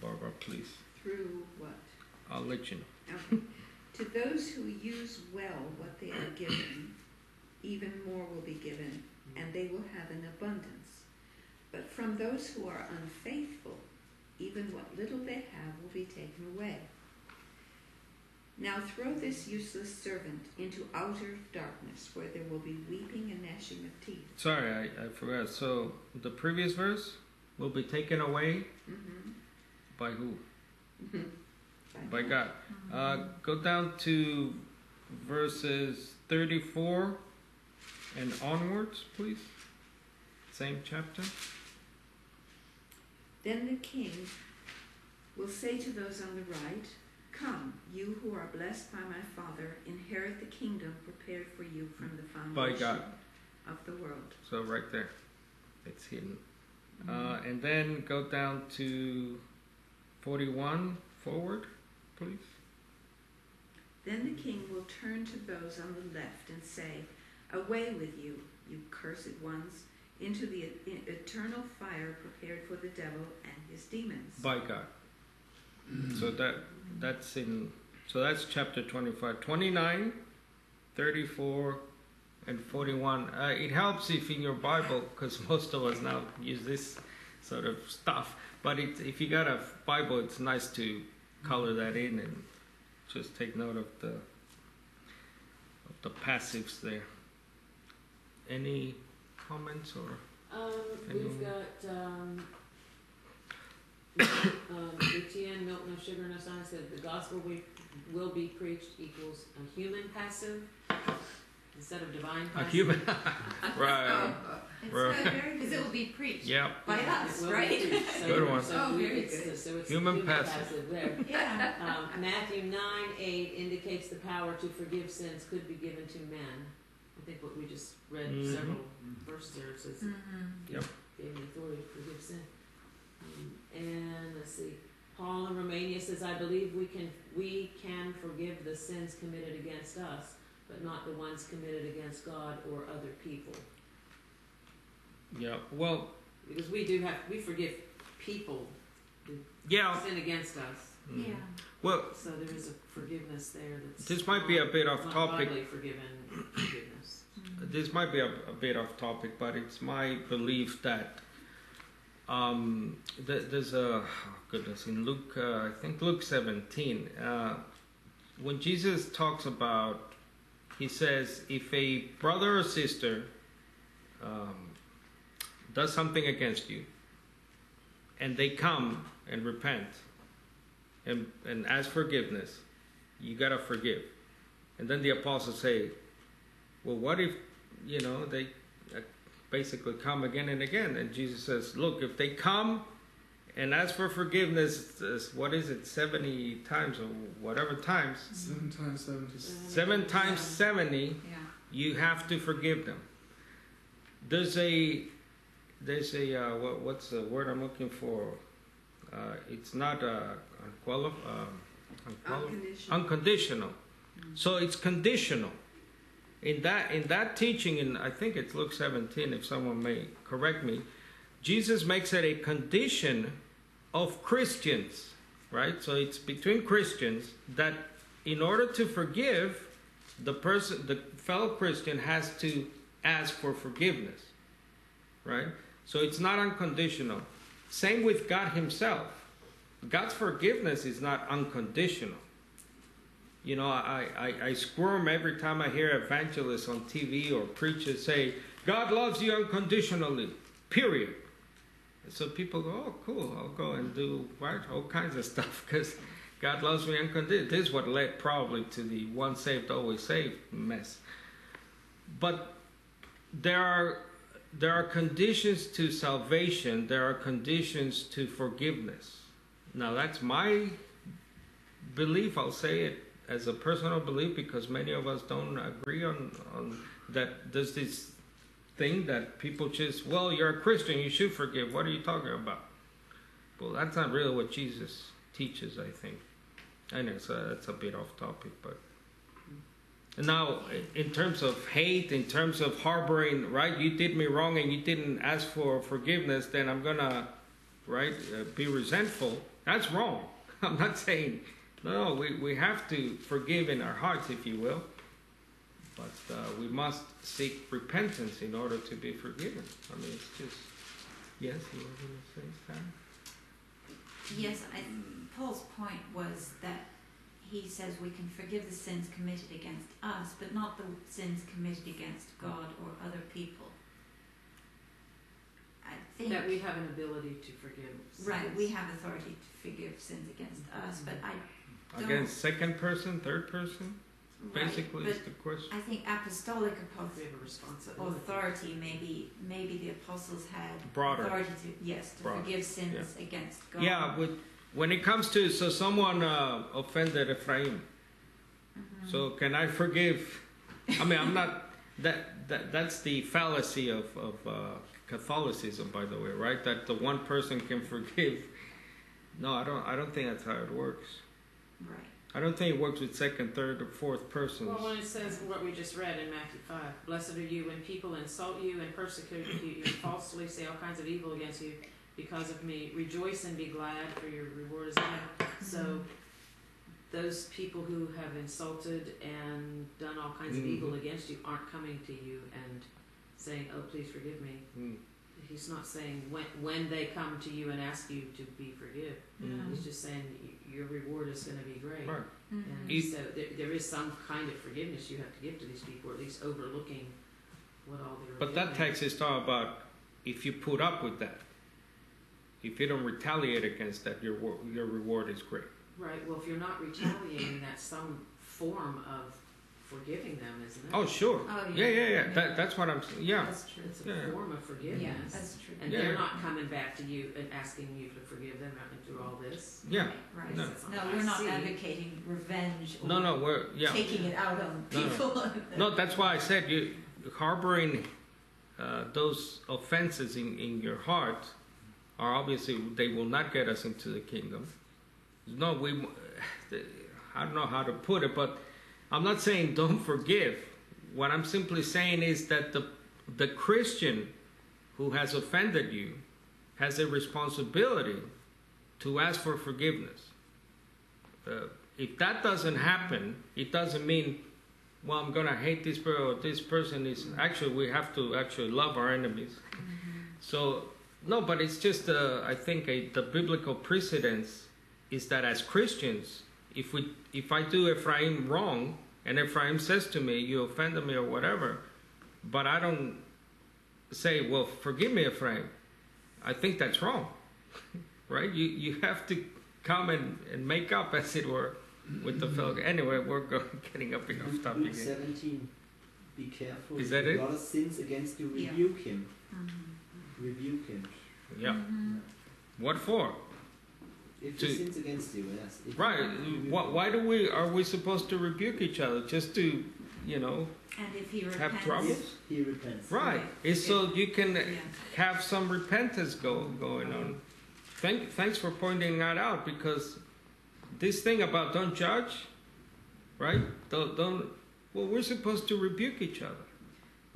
Barbara, please. Through what? I'll let you know. Okay. to those who use well what they are given, even more will be given, and they will have an abundance. But from those who are unfaithful, even what little they have will be taken away. Now throw this useless servant into outer darkness, where there will be weeping and gnashing of teeth. Sorry, I, I forgot. So the previous verse will be taken away Mm-hmm. by who? By God. Uh, go down to verses 34 and onwards, please. Same chapter. Then the king will say to those on the right, Come, you who are blessed by my Father, inherit the kingdom prepared for you from the foundation of the world. So right there. It's hidden. Uh, and then go down to 41 forward, please. Then the king will turn to those on the left and say, Away with you, you cursed ones, into the eternal fire prepared for the devil and his demons. By God. So that that's in so that's chapter 25 29 34 and 41 uh, it helps if in your bible because most of us now use this sort of stuff. But it, if you got a bible it's nice to color that in and just take note of the of the passives there. Any comments or Um, we've got, um, um, Etienne, milk, no sugar, no sign, said the gospel we, will be preached equals a human passive instead of divine a passive. human right It's Right. good, because it will be preached yeah by Yeah, us, it will be right? So- Good one. So Oh, very it's- good. So it's Human human passive. passive there. Yeah. Um, Matthew nine eight indicates the power to forgive sins could be given to men. I think what we just read Mhm. several verses there says Mm-hmm. Yep. gave me authority to forgive sin. Um, and let's see, Paul in Romania says, I believe we can we can forgive the sins committed against us, but not the ones committed against God or other people. Yeah. Well, Because we do have we forgive people who yeah. sin against us. mm. Yeah. Well, So there is a forgiveness there that's this might be a bit off topic. forgiven forgiveness. This might be a, a bit off topic, but it's my belief that um, th- there's a oh goodness in Luke, uh, I think Luke 17, uh, when Jesus talks about, he says, if a brother or sister um, does something against you, and they come and repent and and ask forgiveness, you gotta forgive. And then the apostles say, well, what if, you know, they basically come again and again? And Jesus says, look, if they come and ask for forgiveness, uh, what is it, 70 times or whatever times, Seven times seventy. seven times 70, Yeah. you have to forgive them. There's a, there's a, uh, what, what's the word I'm looking for? Uh, it's not uh, unqualif- unqualif- Unconditional. unconditional. So it's conditional. In that in that teaching, in I think it's Luke 17, if someone may correct me, Jesus makes it a condition of Christians, right? So it's between Christians that in order to forgive, the person, the fellow Christian has to ask for forgiveness, right? So it's not unconditional. Same with God Himself. God's forgiveness is not unconditional. You know, I, I, I squirm every time I hear evangelists on TV or preachers say, God loves you unconditionally, period. And so people go, oh, cool, I'll go and do all kinds of stuff because God loves me unconditionally. This is what led probably to the one saved, always saved mess. But there are there are conditions to salvation, there are conditions to forgiveness. Now that's my belief, I'll say it as a personal belief because many of us don't agree on, on that there's this thing that people just well you're a christian you should forgive. What are you talking about? Well that's not really what jesus teaches i think. I know so that's a bit off topic but now in terms of hate in terms of harboring right you did me wrong and you didn't ask for forgiveness then i'm gonna right uh, be resentful. That's wrong. I'm not saying no, we, we have to forgive in our hearts, if you will. But uh, we must seek repentance in order to be forgiven. I mean, it's just. Yes, you were going to say, Sam? Yes, I, Paul's point was that he says we can forgive the sins committed against us, but not the sins committed against God or other people. I think That we have an ability to forgive. right, we have authority to forgive sins against us, but I Don't- Against second person, third person? right, Basically, but is the question. I think apostolic We have a responsibility. authority maybe maybe the apostles had Broader. authority to yes to Broader, forgive sins against God. Yeah, with, when it comes to. So someone uh, offended Ephraim. Mhm. So can I forgive? I mean, I'm not. That, that that's the fallacy of of uh, Catholicism, by the way, right? That the one person can forgive. No, I don't. I don't think that's how it works. Right. I don't think it works with second, third, or fourth persons. Well, when it says what we just read in Matthew 5, blessed are you when people insult you and persecute you and falsely say all kinds of evil against you because of me. Rejoice and be glad, for your reward is in heaven. So, those people who have insulted and done all kinds of Mhm. evil against you aren't coming to you and saying, Oh, please forgive me. Mm, He's not saying when, when they come to you and ask you to be forgive. Mhm. He's just saying y- your reward is going to be great. Right. Mhm. And If- so there, there is some kind of forgiveness you have to give to these people, or at least overlooking what all they were But that doing. text is talking about if you put up with that, if you don't retaliate against that, your your reward is great. Right, well, if you're not retaliating, that's some form of forgiving them, isn't it? Oh, sure. Oh, Yeah, yeah, yeah. yeah. That, that's what I'm saying. Yeah. That's true. It's a Yeah. form of Yeah, forgiveness. that's true. and Yeah. they're not coming back to you and asking you to forgive them after through all this. Yeah. Right. right. No. No, we're not see. advocating revenge or No, no, we're yeah. taking it out on No, no. people. No, that's why I said you. harboring uh, those offenses in, in your heart are obviously they will not get us into the kingdom. No, we. I don't know how to put it, but I'm not saying don't forgive. What I'm simply saying is that the the Christian who has offended you has a responsibility to ask for forgiveness. Uh, if that doesn't happen, it doesn't mean, well, I'm gonna hate this person. Or this person is actually we have to actually love our enemies. So no, but it's just uh, I think a, the biblical precedence is that as Christians, if we if I do Ephraim wrong and Ephraim says to me, "You offended me" or whatever, but I don't say, "Well, forgive me, Ephraim," I think that's wrong, right? You you have to come and, and make up, as it were, with the fellow. Anyway, we're go, getting up enough Luke, topic. Luke here. 17. Be careful. Is if that your it? brother sins against you, Yeah. rebuke him. Mhm. Rebuke him. Yeah. Mhm. What for? If To- he sins against you, yes. If Right. rebuke Why, why do we are we supposed to rebuke each other just to, you know, And if he Have repents, trouble? If he repents. right? Right. It's so you can yeah. have some repentance go going on. Thank, thanks for pointing that out because this thing about don't judge, right? Don't, don't. Well, we're supposed to rebuke each other.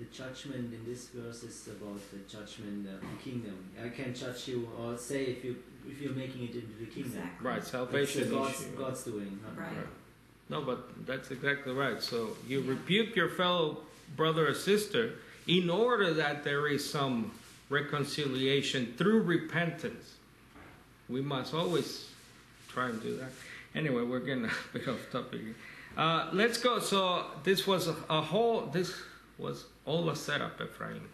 The judgment in this verse is about the judgment of the kingdom. I can judge you or say if you if you're making it into the kingdom. Exactly. Right, It's salvation uh, God's, issue. God's doing. Not Right. mine. No, but that's exactly right. So you Yeah. rebuke your fellow brother or sister in order that there is some reconciliation through repentance. We must always try and do that. Anyway, we're getting a bit off topic. Uh, let's go. So this was a, a whole. This was all a setup, Ephraim.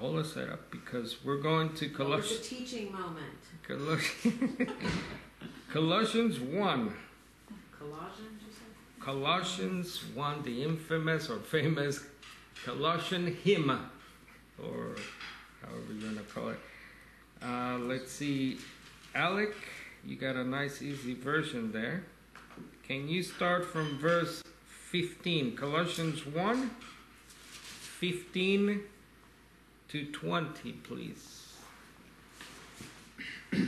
All a setup because we're going to It's Colossians. a teaching moment. Colossians, Colossians one. Colossians, you said? Colossians 1, the infamous or famous Colossian hymn, or however you want to call it. Uh, let's see, Alec, you got a nice, easy version there. Can you start from verse 15? Colossians 1, 15 to 20, please.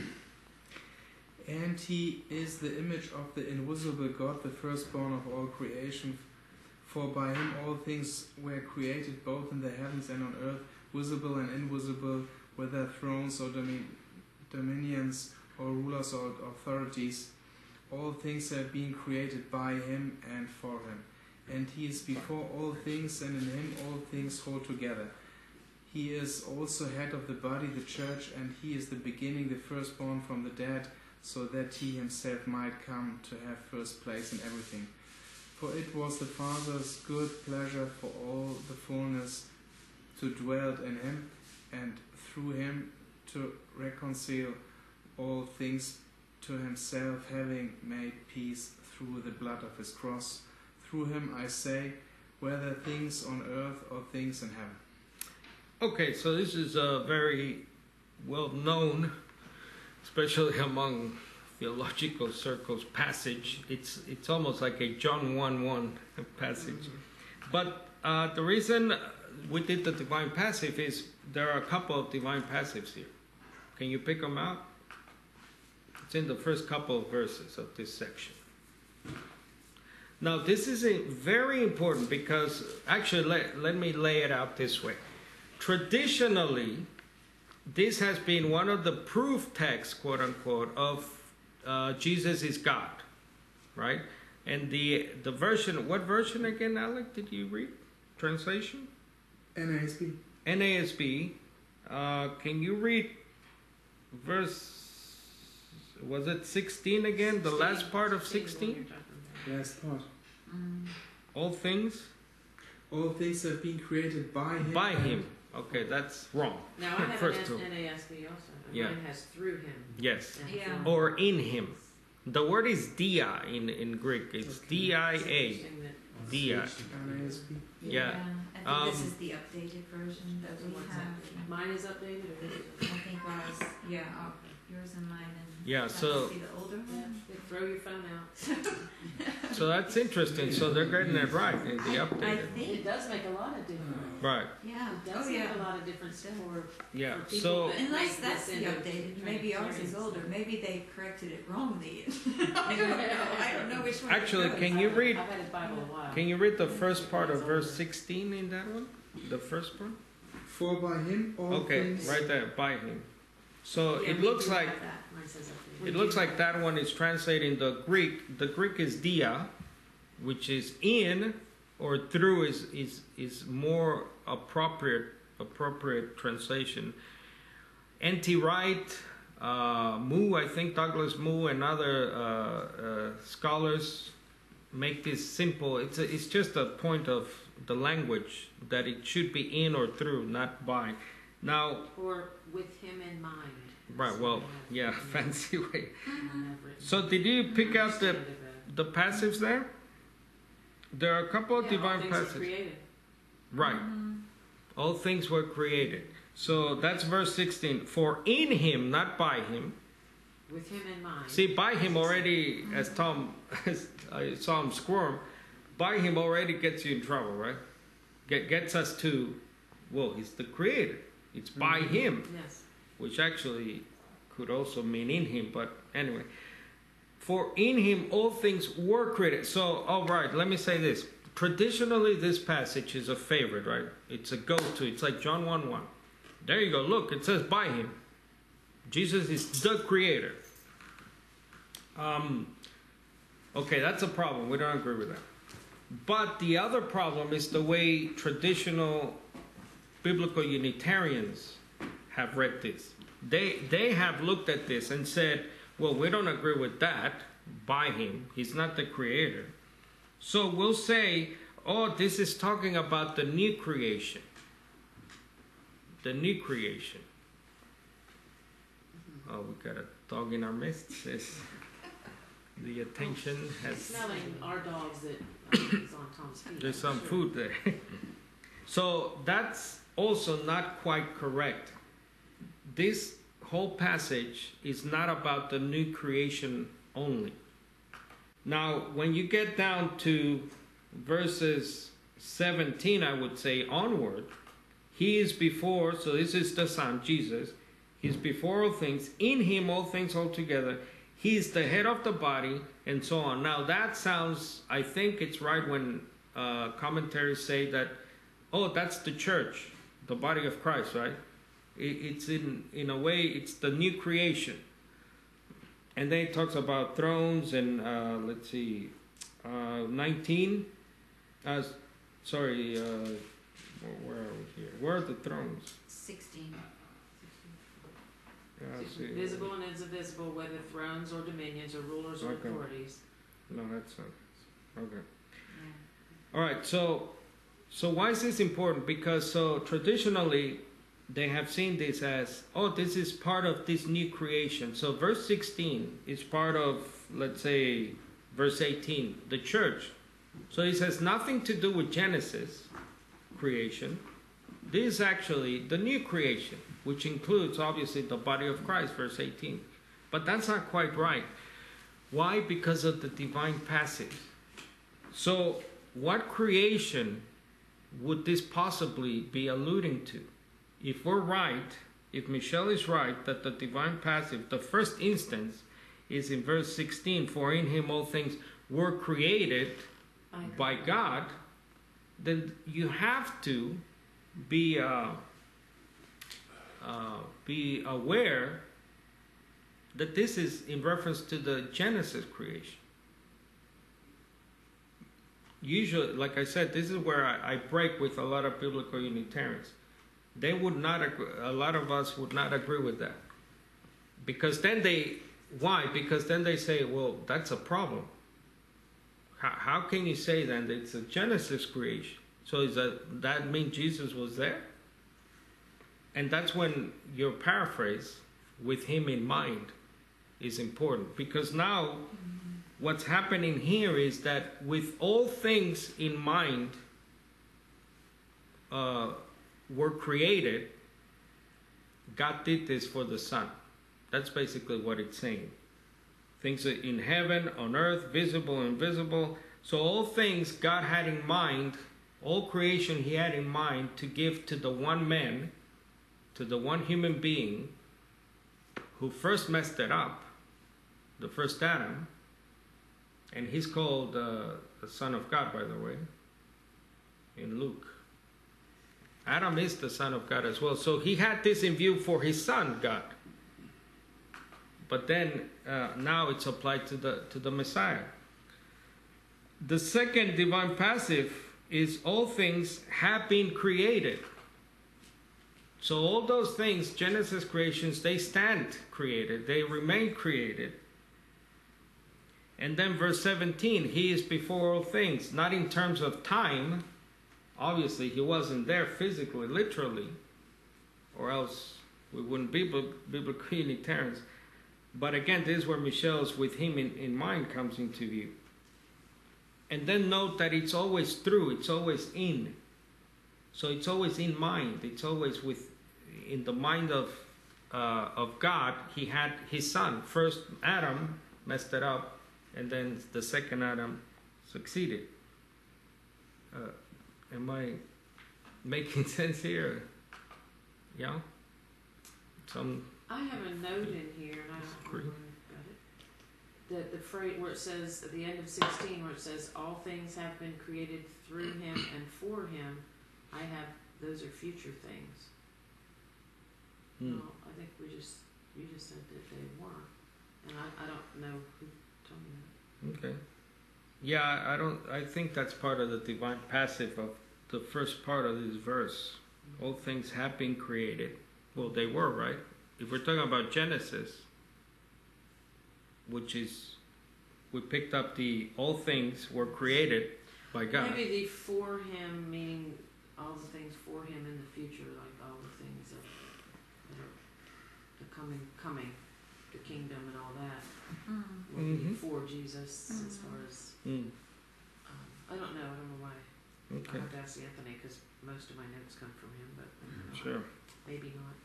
And he is the image of the invisible God, the firstborn of all creation. For by him all things were created, both in the heavens and on earth, visible and invisible, whether thrones or domi- dominions or rulers or authorities. All things have been created by him and for him. And he is before all things, and in him all things hold together. He is also head of the body, the church, and he is the beginning, the firstborn from the dead so that he himself might come to have first place in everything. For it was the Father's good pleasure for all the fullness to dwell in him, and through him to reconcile all things to himself, having made peace through the blood of his cross. Through him, I say, whether things on earth or things in heaven. Okay, so this is a very well known, especially among theological circles, passage. It's it's almost like a John 1 1 passage. But uh, the reason we did the divine passive is there are a couple of divine passives here. Can you pick them out? It's in the first couple of verses of this section. Now, this is a very important because actually, let, let me lay it out this way. Traditionally, this has been one of the proof texts, quote unquote, of uh, Jesus is God, right? And the the version, what version again, Alec? Did you read translation? NASB. NASB. Uh, can you read verse? Was it sixteen again? The last part of sixteen. Last part. Mm. All things All things have been created by him. by him. Okay, that's wrong. Now, I have First an two. NASB also. and Yeah. Mine has through him. Yes. and Yeah. Or in him. The word is dia in, in Greek. It's Okay. D I It's that- Dia. NASB. Yeah. I think Um, this is the updated version that we what's have. Mine is updated or this is? I think ours, yeah, yours and mine, and Yeah, that so- must be the older one. Throw your phone out. So that's interesting. So they're getting it right in the I updated. It does make a lot of difference. Right. yeah. It does oh make yeah. a lot of difference for, Yeah. For people So that- Unless make that's this the into updated, maybe ours is older. Maybe they corrected it wrongly. I don't know. I don't know which one. it Actually, goes. can you read? I've had a Bible a while. Can you read the first part of verse 16 in that one? The first part. For by him all Okay, things right there, by him. So Yeah, it we looks do like have that. Up it looks like that one is translating the Greek. The Greek is dia, which is in or through is is is more appropriate appropriate translation. N.T. Wright, uh, Moo, I think Douglas Moo and other uh, uh, scholars make this simple. It's a, it's just a point of the language that it should be in or through, not by. Now, Or with him in mind. Right? Well, yeah, fancy way. Mhm. So did you pick out the the passives there? There are a couple of Yeah, all divine things were passages. created. Right. Mhm. All things were created. So that's verse 16. For in him, not by him. With him in mind. See, by him already, as Tom, as I saw him squirm, by him already gets you in trouble, right? Get, gets us to, well, he's the creator. It's by Mhm. him, Yes. Which actually could also mean in him, but anyway. For in him all things were created. So, all right, let me say this. Traditionally, this passage is a favorite, right? It's a go to. It's like John 1 1. There you go. Look, it says by him. Jesus is the creator. Um, okay, that's a problem. We don't agree with that. But the other problem is the way traditional biblical Unitarians have read this. They they have looked at this and said, "Well, we don't agree with that. By him, he's not the creator." So we'll say, "Oh, this is talking about the new creation." The new creation. Oh, we got a dog in our midst. Says the attention has. Smelling our dogs that um, is on Tom's feet. There's I'm some sure. food there. so that's also not quite correct. This whole passage is not about the new creation only. Now, when you get down to verses 17, I would say onward, he is before, so this is the Son, Jesus. He's before all things. In him, all things hold together. He's the head of the body, and so on. Now, that sounds, I think it's right when uh, commentaries say that, oh, that's the church, the body of Christ, right? It, it's in, in a way, it's the new creation. And then it talks about thrones, and uh, let's see, uh, 19. Uh, sorry, uh, where- where are we here? Where are the thrones? Sixteen. Yeah, Visible and invisible, whether thrones or dominions or rulers or Okay. authorities. No, that's not. Okay. Yeah. All right. So, so why is this important? Because so traditionally, they have seen this as oh, this is part of this new creation. So verse sixteen is part of let's say verse eighteen, the church. So it has nothing to do with Genesis creation. This is actually the new creation, which includes obviously the body of Christ, verse 18. But that's not quite right. Why? Because of the divine passage. So, what creation would this possibly be alluding to? If we're right, if Michelle is right, that the divine passive, the first instance, is in verse 16 For in him all things were created by God, then you have to be uh, uh, be aware that this is in reference to the Genesis creation. Usually, like I said, this is where I, I break with a lot of biblical Unitarians. They would not agree, a lot of us would not agree with that. Because then they, why? Because then they say, well, that's a problem. How, how can you say then it's a Genesis creation? So is that that mean Jesus was there? And that's when your paraphrase, with him in mind, is important because now what's happening here is that with all things in mind uh, were created, God did this for the Son. That's basically what it's saying. Things in heaven, on earth, visible, invisible. So all things God had in mind, all creation He had in mind to give to the one man, to the one human being who first messed it up, the first Adam. And he's called uh, the Son of God, by the way, in Luke. Adam is the Son of God as well. So he had this in view for his Son, God. But then uh, now it's applied to the to the Messiah. The second divine passive is all things have been created. So all those things, Genesis creations, they stand created, they remain created. And then verse 17, he is before all things, not in terms of time. Obviously, he wasn't there physically, literally, or else we wouldn't be biblical Unitarians. But again, this is where Michelle's with him in, in mind comes into view. And then note that it's always through, it's always in. So it's always in mind, it's always with in the mind of uh, of God. He had his son. First Adam messed it up, and then the second Adam succeeded. Uh, am I making sense here? Yeah. Some I have a note in here, and I don't Agree. know where I've got it. The, the phrase where it says, at the end of sixteen, where it says, all things have been created through him and for him, I have, those are future things. hmm. No, I think we just, you just said that they weren't, and I, I don't know who told me that. Okay. Yeah, I don't. I think that's part of the divine passive of the first part of this verse. All things have been created. Well, they were right. If we're talking about Genesis, which is we picked up the all things were created by God. Maybe the for him, meaning all the things for him in the future, like all the things that are the coming, coming, the kingdom and all that, Mm. will be Mhm. for Jesus as Mhm. far as, Mm, um, I don't know, I don't know why. I okay, have to ask Anthony, because most of my notes come from him, but I don't know. sure. maybe not.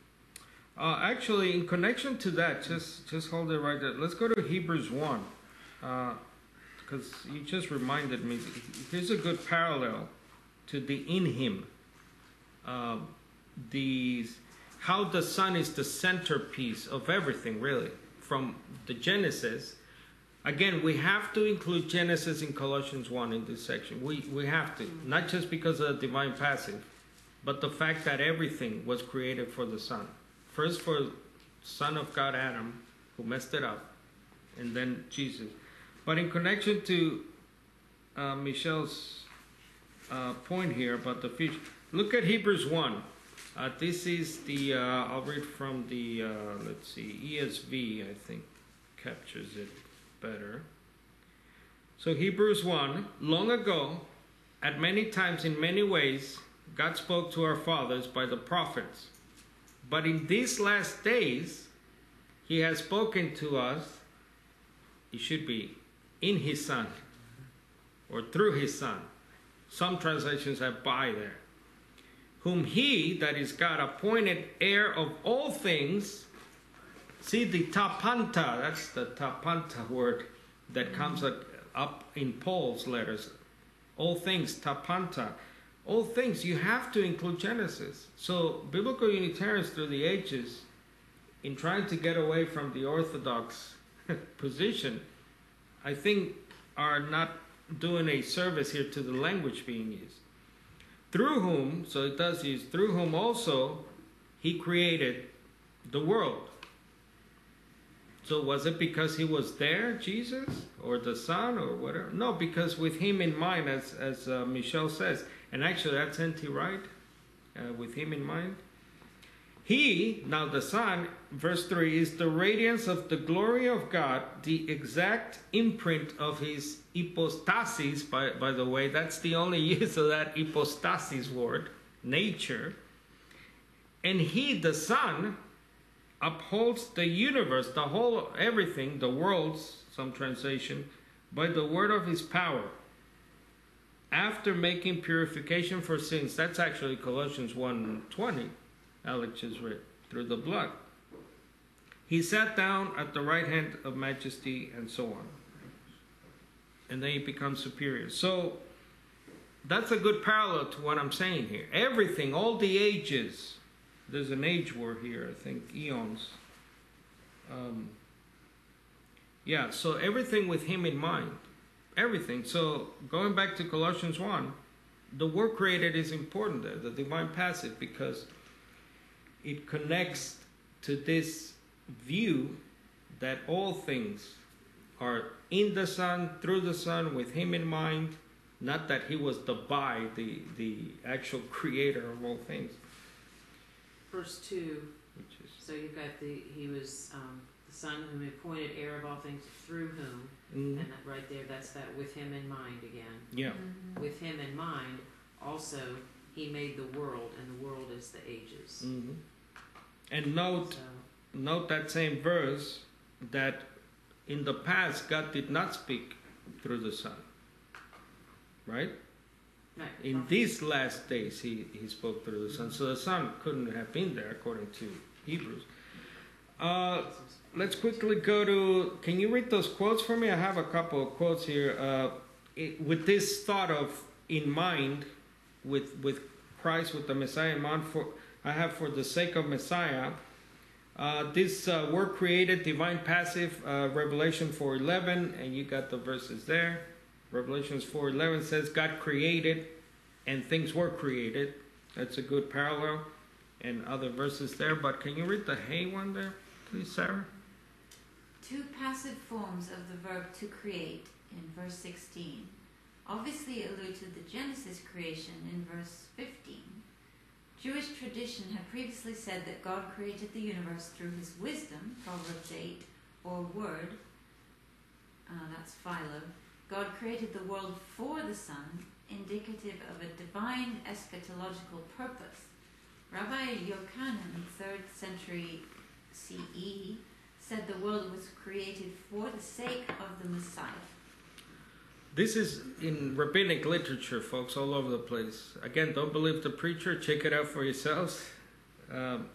Uh, actually, in connection to that, just just hold it right there. Let's go to Hebrews one, because you just reminded me. Here's a good parallel to the in Him. Um, the how the Son is the centerpiece of everything, really, from the Genesis. Again, we have to include Genesis in Colossians one in this section. We we have to, not just because of the divine passive, but the fact that everything was created for the Son. First for Son of God Adam, who messed it up, and then Jesus. But in connection to uh, Michelle's uh, point here about the future, look at Hebrews 1. Uh, this is the, uh, I'll read from the, uh, let's see, ESV, I think, captures it better. So, Hebrews 1 Long ago, at many times, in many ways, God spoke to our fathers by the prophets. But in these last days, He has spoken to us, it should be in His Son or through His Son. Some translations have by there. Whom He, that is God, appointed heir of all things. See the tapanta, that's the tapanta word that comes up- in Paul's letters. All things, tapanta all things you have to include genesis so biblical unitarians through the ages in trying to get away from the orthodox position i think are not doing a service here to the language being used through whom so it does use through whom also he created the world so was it because he was there jesus or the son or whatever no because with him in mind as as uh, michelle says and actually, that's N.T. Wright, uh, with him in mind. He, now the Son, verse 3, is the radiance of the glory of God, the exact imprint of his hypostasis, by, by the way. That's the only use of that hypostasis word, nature. And he, the Son, upholds the universe, the whole, everything, the worlds, some translation, by the word of his power after making purification for sins. That's actually Colossians 1.20. Alex just read through the blood. He sat down at the right hand of majesty and so on. And then he becomes superior. So that's a good parallel to what I'm saying here. Everything, all the ages, there's an age war here, I think, eons. Um, yeah, so everything with him in mind. Everything. So going back to Colossians 1, the word created is important there, the divine passive, because it connects to this view that all things are in the Son, through the Son, with Him in mind, not that He was the by, the, the actual creator of all things. Verse two, Which is, so you've got the, he was, um, the son whom he appointed heir of all things through whom, mm, and that right there, that's that with him in mind again. yeah, Mhm. With him in mind, also, he made the world, and the world is the ages. hmm And note, So, note that same verse that in the past God did not speak through the Son. Right? right, In these last days, he, he spoke through the Son. So the Son couldn't have been there, according to Hebrews. Uh, let's quickly go to. Can you read those quotes for me? I have a couple of quotes here. Uh, it, with this thought of in mind, with with Christ, with the Messiah in mind, for I have for the sake of Messiah. Uh, this uh, word created, divine passive, uh, Revelation 4:11, and you got the verses there. Revelations 4:11 says God created and things were created. That's a good parallel and other verses there, but can you read the hay one there, please, Sarah? Two passive forms of the verb to create in verse 16 obviously allude to the Genesis creation in verse 15. Jewish tradition had previously said that God created the universe through his wisdom, Proverbs 8, or word, uh, that's Philo. God created the world for the Son, indicative of a divine eschatological purpose. Rabbi Yochanan, 3rd century CE, said the world was created for the sake of the Messiah. This is in rabbinic literature, folks, all over the place. Again, don't believe the preacher, check it out for yourselves. Um,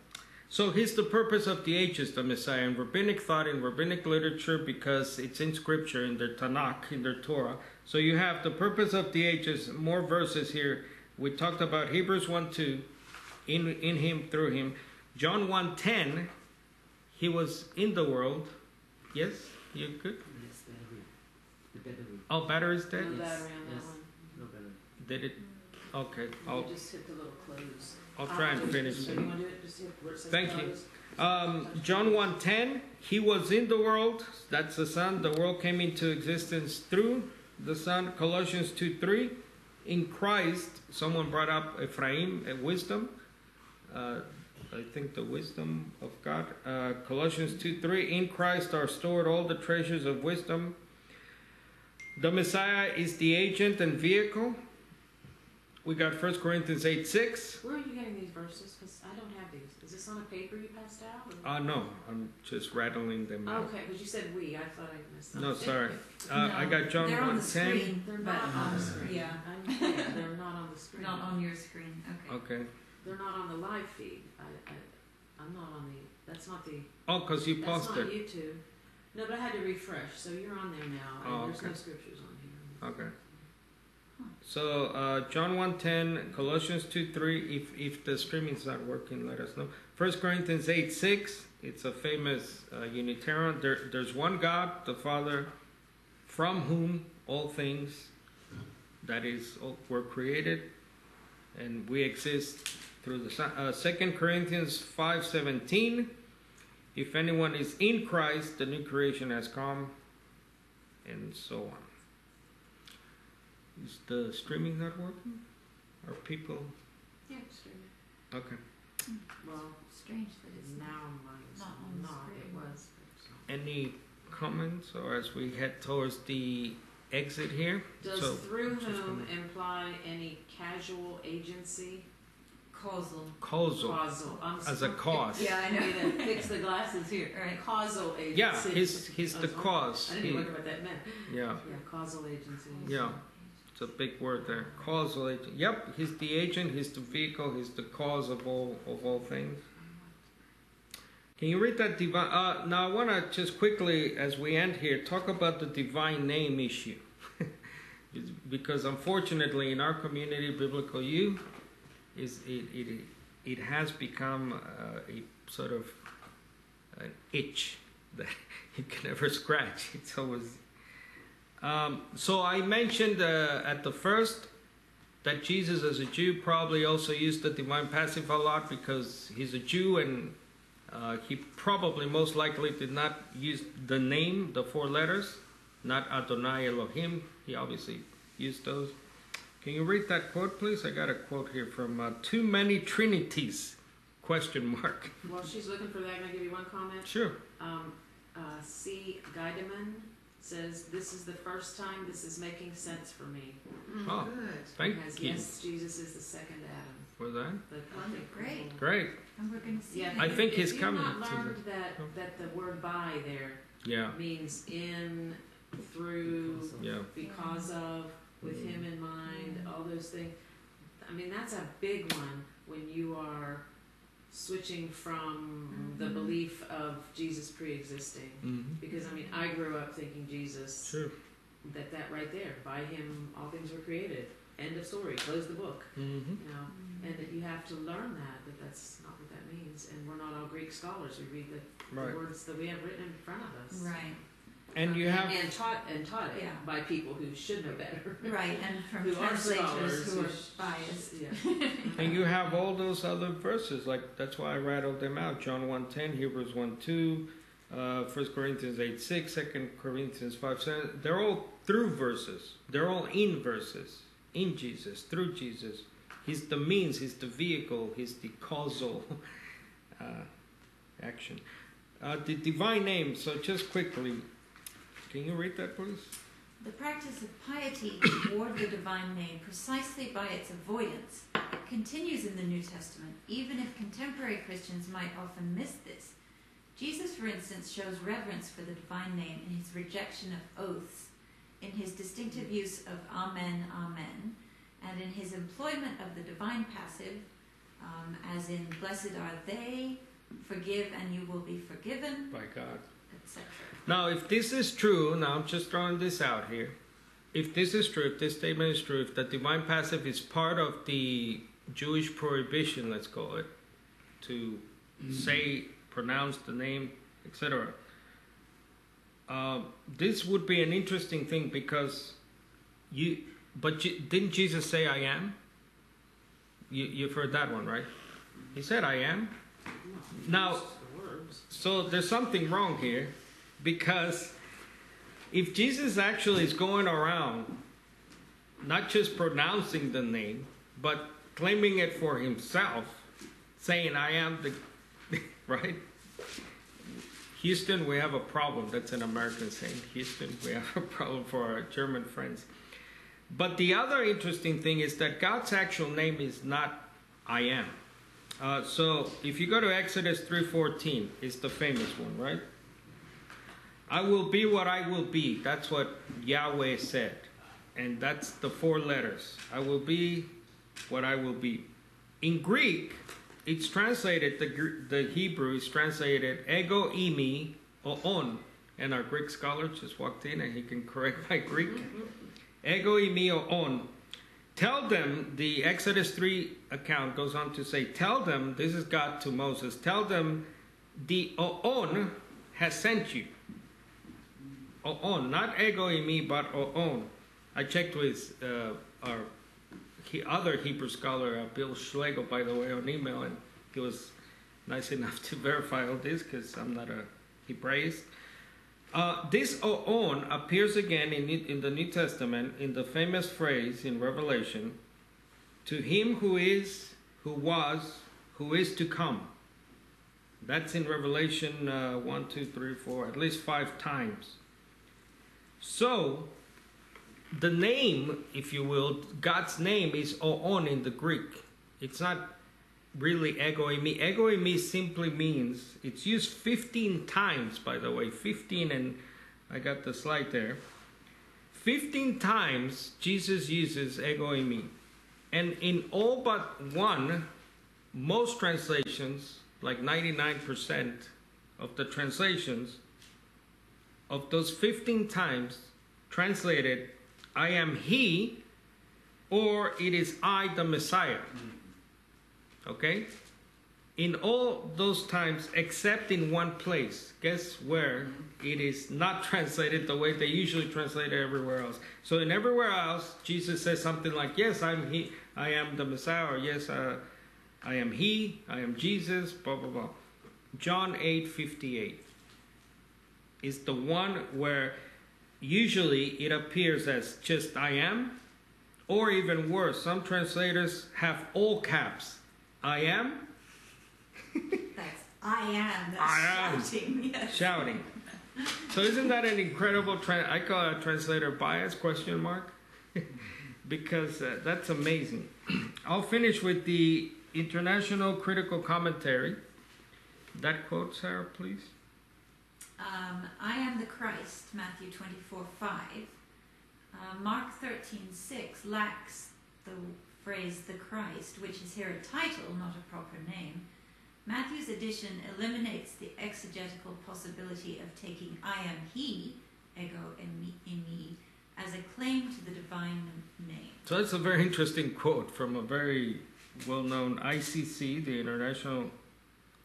so, here's the purpose of the ages, the Messiah, in rabbinic thought, in rabbinic literature, because it's in scripture, in their Tanakh, in their Torah. So, you have the purpose of the ages, more verses here. We talked about Hebrews 1 2, in, in him, through him. John 1 10, he was in the world. Yes? You good? Yes, battery. The battery. Oh, battery's no dead? battery on that Yes. one. No battery. Did it? Okay, I'll, You just hit the little close. I'll try and finish it. You wanna do it? Just it Thank you. close. Um, John 1.10, he was in the world, that's the Son. The world came into existence through the Son. Colossians 2.3, in Christ, someone brought up Ephraim, uh, wisdom. Uh, I think the wisdom of God. Uh, Colossians 2.3, in Christ are stored all the treasures of wisdom. The Messiah is the agent and vehicle. We got 1 Corinthians 8 6. Where are you getting these verses? Because I don't have these. Is this on a paper you passed out? or- Uh, no, I'm just rattling them out. Okay, because you said we. I thought I missed No, sorry. Uh, I got John They're on the 110. screen, They're but not on the screen. Yeah, I know, yeah, they're not on the screen. not on your screen. Okay. Okay. They're not on the live feed. I, I, I'm not on the. That's not the. Oh, because you that's paused not it. YouTube. No, but I had to refresh, so you're on there now, and Oh, there's no okay. scriptures on here. Okay. So uh, John 1.10, Colossians 2.3, if, if the streaming's not working, let us know. 1 Corinthians 8 6, it's a famous uh, Unitarian. There, there's one God, the Father, from whom all things, that is, all, were created, and we exist through the Son. Uh, 2 Corinthians 5.17, if anyone is in Christ, the new creation has come, and so on. Is the streaming not working? Are people Yeah, stream it. okay? Well, Strange that it's now mine's not on the not. screen. It was. Any comments, or as we head towards the exit here? Does So, through whom imply any casual agency? Causal. Causal, Causal. I'm as a cause. Yeah, I I need know. to fix the glasses here. Right. Causal agency. Yeah, he's he's the was cause. I didn't He- even wonder what that meant. yeah, Yeah, causal agency. yeah, it's a big word there. Causal agent. Yep, he's the agent. He's the vehicle. He's the cause of all of all things. Can you read that divine? Uh, now I want to just quickly, as we end here, talk about the divine name issue, because unfortunately in our community, biblical you, is it it, it has become uh, a sort of an itch that you can never scratch. It's always. Um, so I mentioned uh, at the first that Jesus, as a Jew, probably also used the divine passive a lot because he's a Jew and uh, he probably most likely did not use the name, the four letters, not Adonai Elohim. He obviously used those. Can you read that quote, please? I got a quote here from uh, Too Many Trinities, question mark. Well, she's looking for that, can I give you one comment? Sure. Um, uh, C. Geidemann says, "This is the first time this is making sense for me." Oh, Good. thank As you yes, Jesus is the second Adam. for that. But I think Great. Great. And we're going to see Yeah. I think if he's you've coming not to learned that Oh. that the word "by" there Yeah. means in, through, Yeah. because of, with him in mind, all those things. I mean, that's a big one when you are switching from the Mhm. belief of Jesus pre-existing. hmm Because I mean, I grew up thinking Jesus, Sure. that that right there, by him all things were created. End of story. Close the book. hmm You know, and that you have to learn that that that's not what that means. And we're not all Greek scholars. We read the, Right. the words that we have written in front of us. Right, And you have and taught and taught it Yeah. by people who should know better. right, and from Who are translators scholars who who are sh- biased. Yeah. And you have all those other verses, like that's why I rattled them out. John 1.10, Hebrews 1.2, uh, 1 Corinthians 8, 6, 2 Corinthians 5, 7. They're all through verses. They're all in verses. In Jesus, through Jesus. He's the means, he's the vehicle, he's the causal uh, action. Uh, the divine name, so just quickly, can you read that please? The practice of piety toward the divine name, precisely by its avoidance, continues in the New Testament, even if contemporary Christians might often miss this. Jesus, for instance, shows reverence for the divine name in his rejection of oaths, in his distinctive use of Amen, Amen, and in his employment of the divine passive, um, as in Blessed are they, forgive and you will be forgiven, By God. Etc. Now, if this is true, now I'm just throwing this out here. If this is true, if this statement is true, if the divine passive is part of the Jewish prohibition, let's call it, to say, pronounce the name, etc., uh, this would be an interesting thing because you, but Je- didn't Jesus say, I am? You, you've heard that one, right? He said, I am. Now, So there's something wrong here because if Jesus actually is going around not just pronouncing the name, but claiming it for himself, saying, I am the. right? Houston, we have a problem. That's an American saying. Houston, we have a problem for our German friends. But the other interesting thing is that God's actual name is not I am. Uh, so if you go to Exodus 3:14, it's the famous one, right? I will be what I will be. That's what Yahweh said. And that's the four letters. I will be what I will be. In Greek, it's translated, the, the Hebrew is translated ego eimi on. And our Greek scholar just walked in and he can correct my Greek. Ego eimi on. Tell them, the Exodus 3 account goes on to say, Tell them, this is God to Moses, tell them the on has sent you. On, not ego eimi, but on. I checked with uh, our he, other Hebrew scholar, uh, Bill Schlegel, by the way, on email, and he was nice enough to verify all this because I'm not a Hebraist. Uh, this on appears again in, in the New Testament in the famous phrase in Revelation to him who is, who was, who is to come. That's in Revelation uh, 1, 2, 3, 4, at least five times. So, the name, if you will, God's name is on in the Greek. It's not really ego eimi. Ego eimi simply means, it's used 15 times, by the way, 15, and I got the slide there. 15 times Jesus uses ego eimi. And in all but one, most translations, like 99%, of the translations, of those 15 times translated, I am He, or it is I, the Messiah. Mm-hmm. Okay? In all those times, except in one place, guess where it is not translated the way they usually translate it everywhere else. So in everywhere else, Jesus says something like, "Yes, I'm He, I am the Messiah," or "Yes, uh, I am He, I am Jesus." Blah blah blah. John eight fifty eight is the one where usually it appears as just "I am," or even worse, some translators have all caps. I am That's I am. That's I am. shouting. Yes. shouting. So isn't that an incredible? Tra- I call it translator bias question mark because uh, that's amazing. I'll finish with the International Critical Commentary. That quote, Sarah, please. Um, I am the Christ, Matthew 24 5. Uh, Mark thirteen six lacks the phrase the Christ, which is here a title, not a proper name. Matthew's edition eliminates the exegetical possibility of taking I am He, ego in me, in me, as a claim to the divine name. So that's a very interesting quote from a very well-known ICC, the International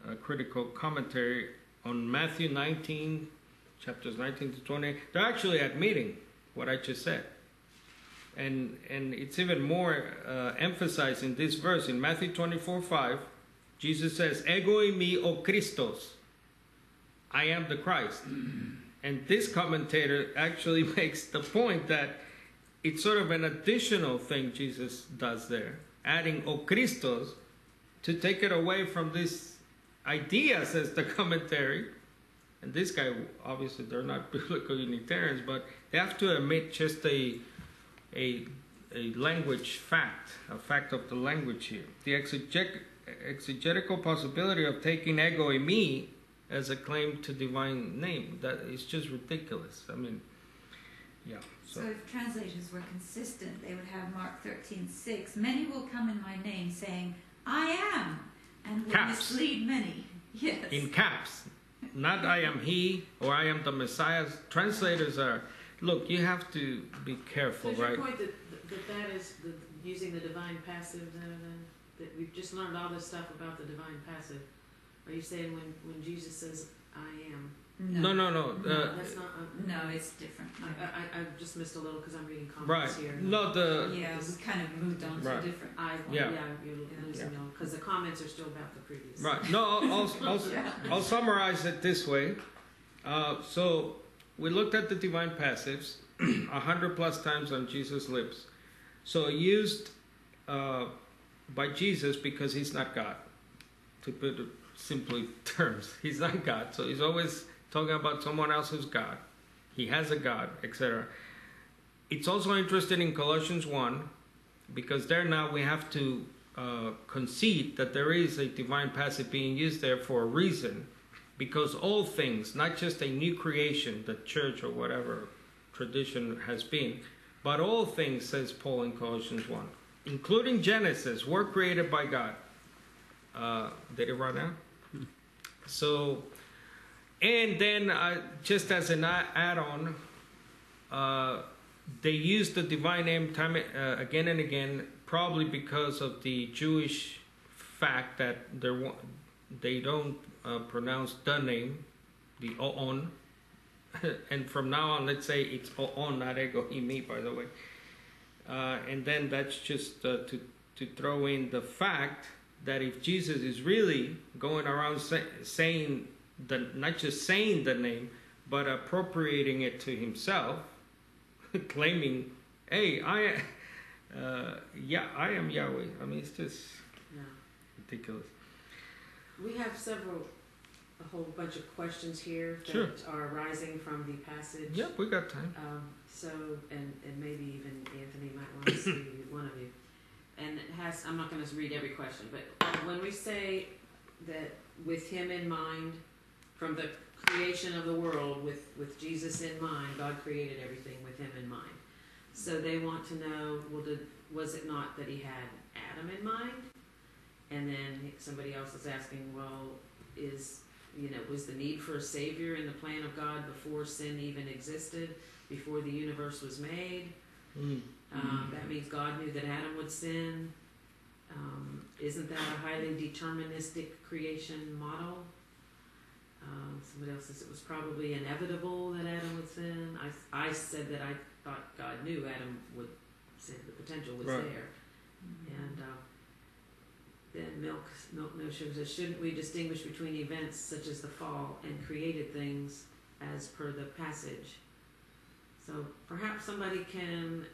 uh, Critical Commentary on Matthew 19, chapters 19 to 20. They're actually admitting what I just said. And, and it's even more uh, emphasized in this verse. In Matthew 24, 5, Jesus says, Ego eimi, O Christos. I am the Christ. and this commentator actually makes the point that it's sort of an additional thing Jesus does there, adding O Christos to take it away from this idea, says the commentary. And this guy, obviously, they're not biblical Unitarians, but they have to admit just a, a, a language fact, a fact of the language here. The exeget, exegetical possibility of taking ego eimi as a claim to divine name, that is just ridiculous. I mean, yeah. So if translators were consistent, they would have Mark thirteen six. Many will come in my name, saying, I am, and will Caps. mislead many. Yes. in caps. Not I am he or I am the Messiah. Translators are, look, you have to be So careful, is your point that, that that is the, using the divine passive, then, then, that we've just learned all this stuff about the divine passive? Are you saying when, when Jesus says, I am? No, no, no. No, Uh, That's not, uh, No, it's different. I, I, I just missed a little because I'm reading right. comments here. No, the yeah, we kind of moved on to Right. different. I, Yeah. yeah, you're losing me because the comments are still about the previous. right. No, I'll, I'll, I'll, Yeah. I'll summarize it this way. Uh, so we looked at the divine passives a hundred plus times on Jesus' lips. So used uh, by Jesus because he's not God. To put it simply terms, he's not God. So he's always talking about someone else who's God. He has a God, etc. It's also interesting in Colossians one because there now we have to uh, concede that there is a divine passive being used there for a reason because all things, not just a new creation, the church or whatever tradition has been, but all things, says Paul in Colossians 1, including Genesis, were created by God. Uh, did it run out? So, and then uh, just as an add-on, uh, they use the divine name time uh, again and again, probably because of the Jewish fact that they don't uh, pronounce the name, the on, and from now on, let's say it's on, not ego me, by the way. Uh, and then that's just uh, to to throw in the fact that if Jesus is really going around say, saying the not just saying the name, but appropriating it to himself, claiming, "Hey, I, uh, yeah, I am Yahweh." I mean, it's just Yeah. ridiculous. We have several, a whole bunch of questions here that Sure. are arising from the passage. Yep, we got time. Um, so, and, and maybe even Anthony might want to see one of you. And it has, I'm not going to read every question, but when we say that with him in mind, from the creation of the world, with, with Jesus in mind, God created everything with him in mind. So they want to know, well, did, was it not that he had Adam in mind? And then somebody else is asking, well, is you know, was the need for a savior in the plan of God before sin even existed, before the universe was made. Mm. Um, that means God knew that Adam would sin. Um, isn't that a highly deterministic creation model? Um, somebody else says it was probably inevitable that Adam would sin. I, I said that I thought God knew Adam would sin. The potential was Right. there. And uh, then Milk Milk Notion says, shouldn't we distinguish between events such as the fall and created things as per the passage? So perhaps somebody can,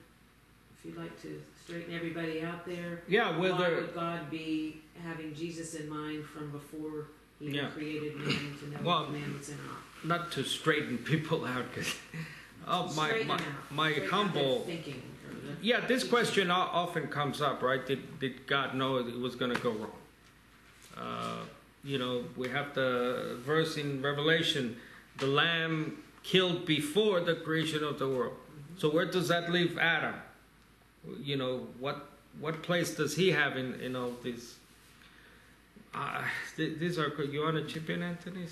if you'd like to straighten everybody out there, Yeah, why whether would God be having Jesus in mind from before He Yeah. created man to know Well, what man was in not? not to straighten people out, because oh, my Straighten my, out. my Straighten out their humble thinking. Yeah, this question often comes up, right? Did, did God know it was going to go wrong? Uh, you know, we have the verse in Revelation the lamb killed before the creation of the world. So, where does that leave Adam? You know, what, what place does he have in, in all this? Uh, th- these are. You want to chip in, Anthony?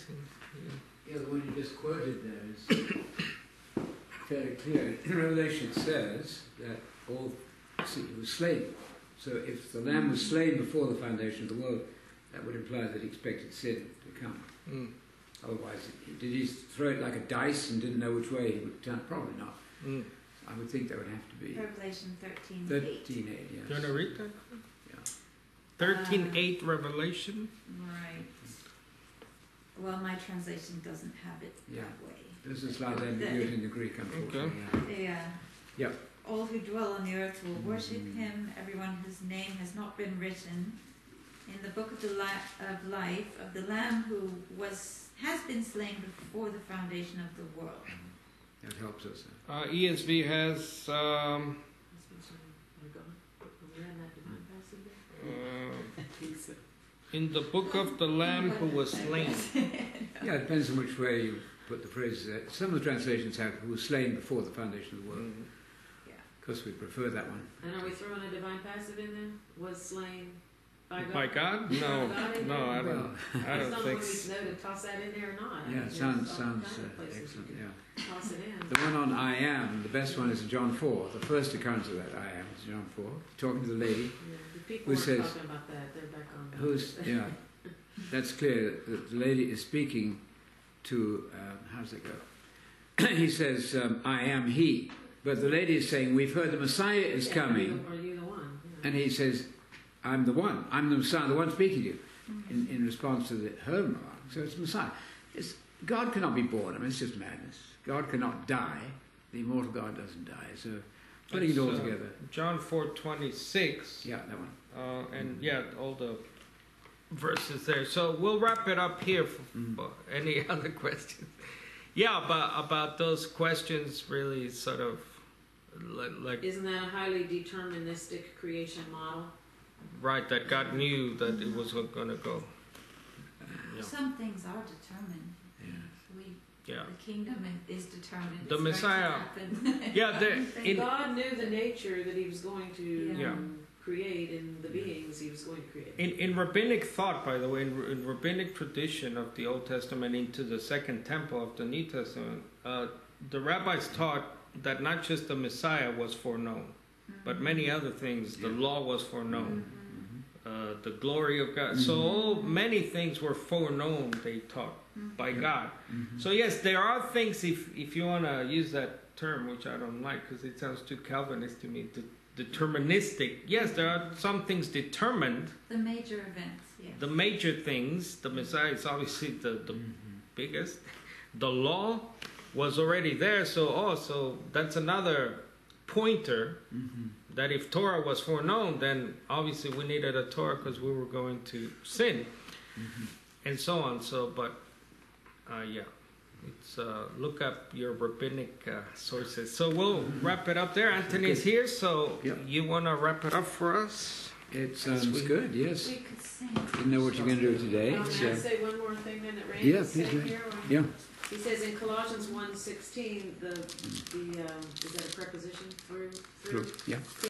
Yeah, the one you just quoted there is fairly clear. In Revelation says that all see, he was slain. So if the lamb was slain before the foundation of the world, that would imply that he expected sin to come. Mm, Otherwise, did he throw it like a dice and didn't know which way he would turn? Probably not. mm. I would think that would have to be Revelation 13, 8. 13 8, yes. You want to read that? Yeah. 13 8 Revelation? Right. Well, my translation doesn't have it Yeah. that way. There's a slight ambiguity in the Greek, unfortunately. yeah. Yeah. Yep. All who dwell on the earth will worship Mhm. him, everyone whose name has not been written in the book of the li- of life of the Lamb who was has been slain before the foundation of the world. That helps us. Uh, ESV has. Um, uh, we're gone. Are we in that divine passage there? uh, I think so. in the book of the Lamb who was slain. Yeah, it depends on which way you put the phrases. there. Some of the translations have who was slain before the foundation of the world. Mm. Of course, we prefer that one. And are we throwing a divine passive in there? Was slain by God? By God? No, no, I don't. Well, I don't Some think. we know to toss that in there or not. I yeah, mean, sounds, sounds uh, excellent, yeah. Toss it in. The one on I am, the best one is in John 4. The first occurrence of that I am is John 4. Talking to the lady Yeah, the people Who says- talking about that. They're back on. who's, yeah, that's clear. The, the lady is speaking to, um, how does it go? he says, um, I am he. But the lady is saying, We've heard the Messiah is Yeah, coming. Are you the one? Yeah. And he says, I'm the one. I'm the Messiah, the one speaking to you. In, in response to the, her remark. So it's Messiah. It's, God cannot be born. I mean, it's just madness. God cannot die. The immortal God doesn't die. So putting it all That's, uh, together. John four twenty six. Yeah, that one. Uh, and yeah, all the verses there. So we'll wrap it up here. For, Mm. for any other questions? Yeah, but about those questions, really, sort of like, like Isn't that a highly deterministic creation model? right that God knew that it was going to go. Yeah. Some things are determined. Yeah. We, Yeah. the kingdom is determined. The It's going to Messiah- happen. Yeah, the, And in, God knew the nature that He was going to Yeah. um, create in the beings He was going to create. In, in rabbinic thought, by the way, in, in rabbinic tradition of the Old Testament into the Second Temple of the New Testament, uh, the rabbis taught that not just the Messiah was foreknown, but many other things. The law was foreknown, Mhm. uh, the glory of God. So Mhm. all, many things were foreknown. They taught Mhm. by Yeah. God. Mhm. So yes, there are things. If if you want to use that term, which I don't like because it sounds too Calvinist to me, de- deterministic. Yes, there are some things determined. The major events, yes. The major things, the Messiah is obviously the, the Mhm. biggest. The law was already there, so also that's another pointer Mhm. that if Torah was foreknown, then obviously we needed a Torah because we were going to sin Mhm. and so on. So, but uh, yeah, it's uh, look up your rabbinic uh, sources. So we'll wrap it up there. Anthony's Okay. here, so Yep. you want to wrap it up for us? It sounds Sweet. good, yes. We could sing. Didn't know what you're going to do today. Um, so- May I say one more thing then that Randy Yeah, said please, here? or- Yeah. He says in Colossians 1.16, the, the, um, is that a preposition through? True. Yeah.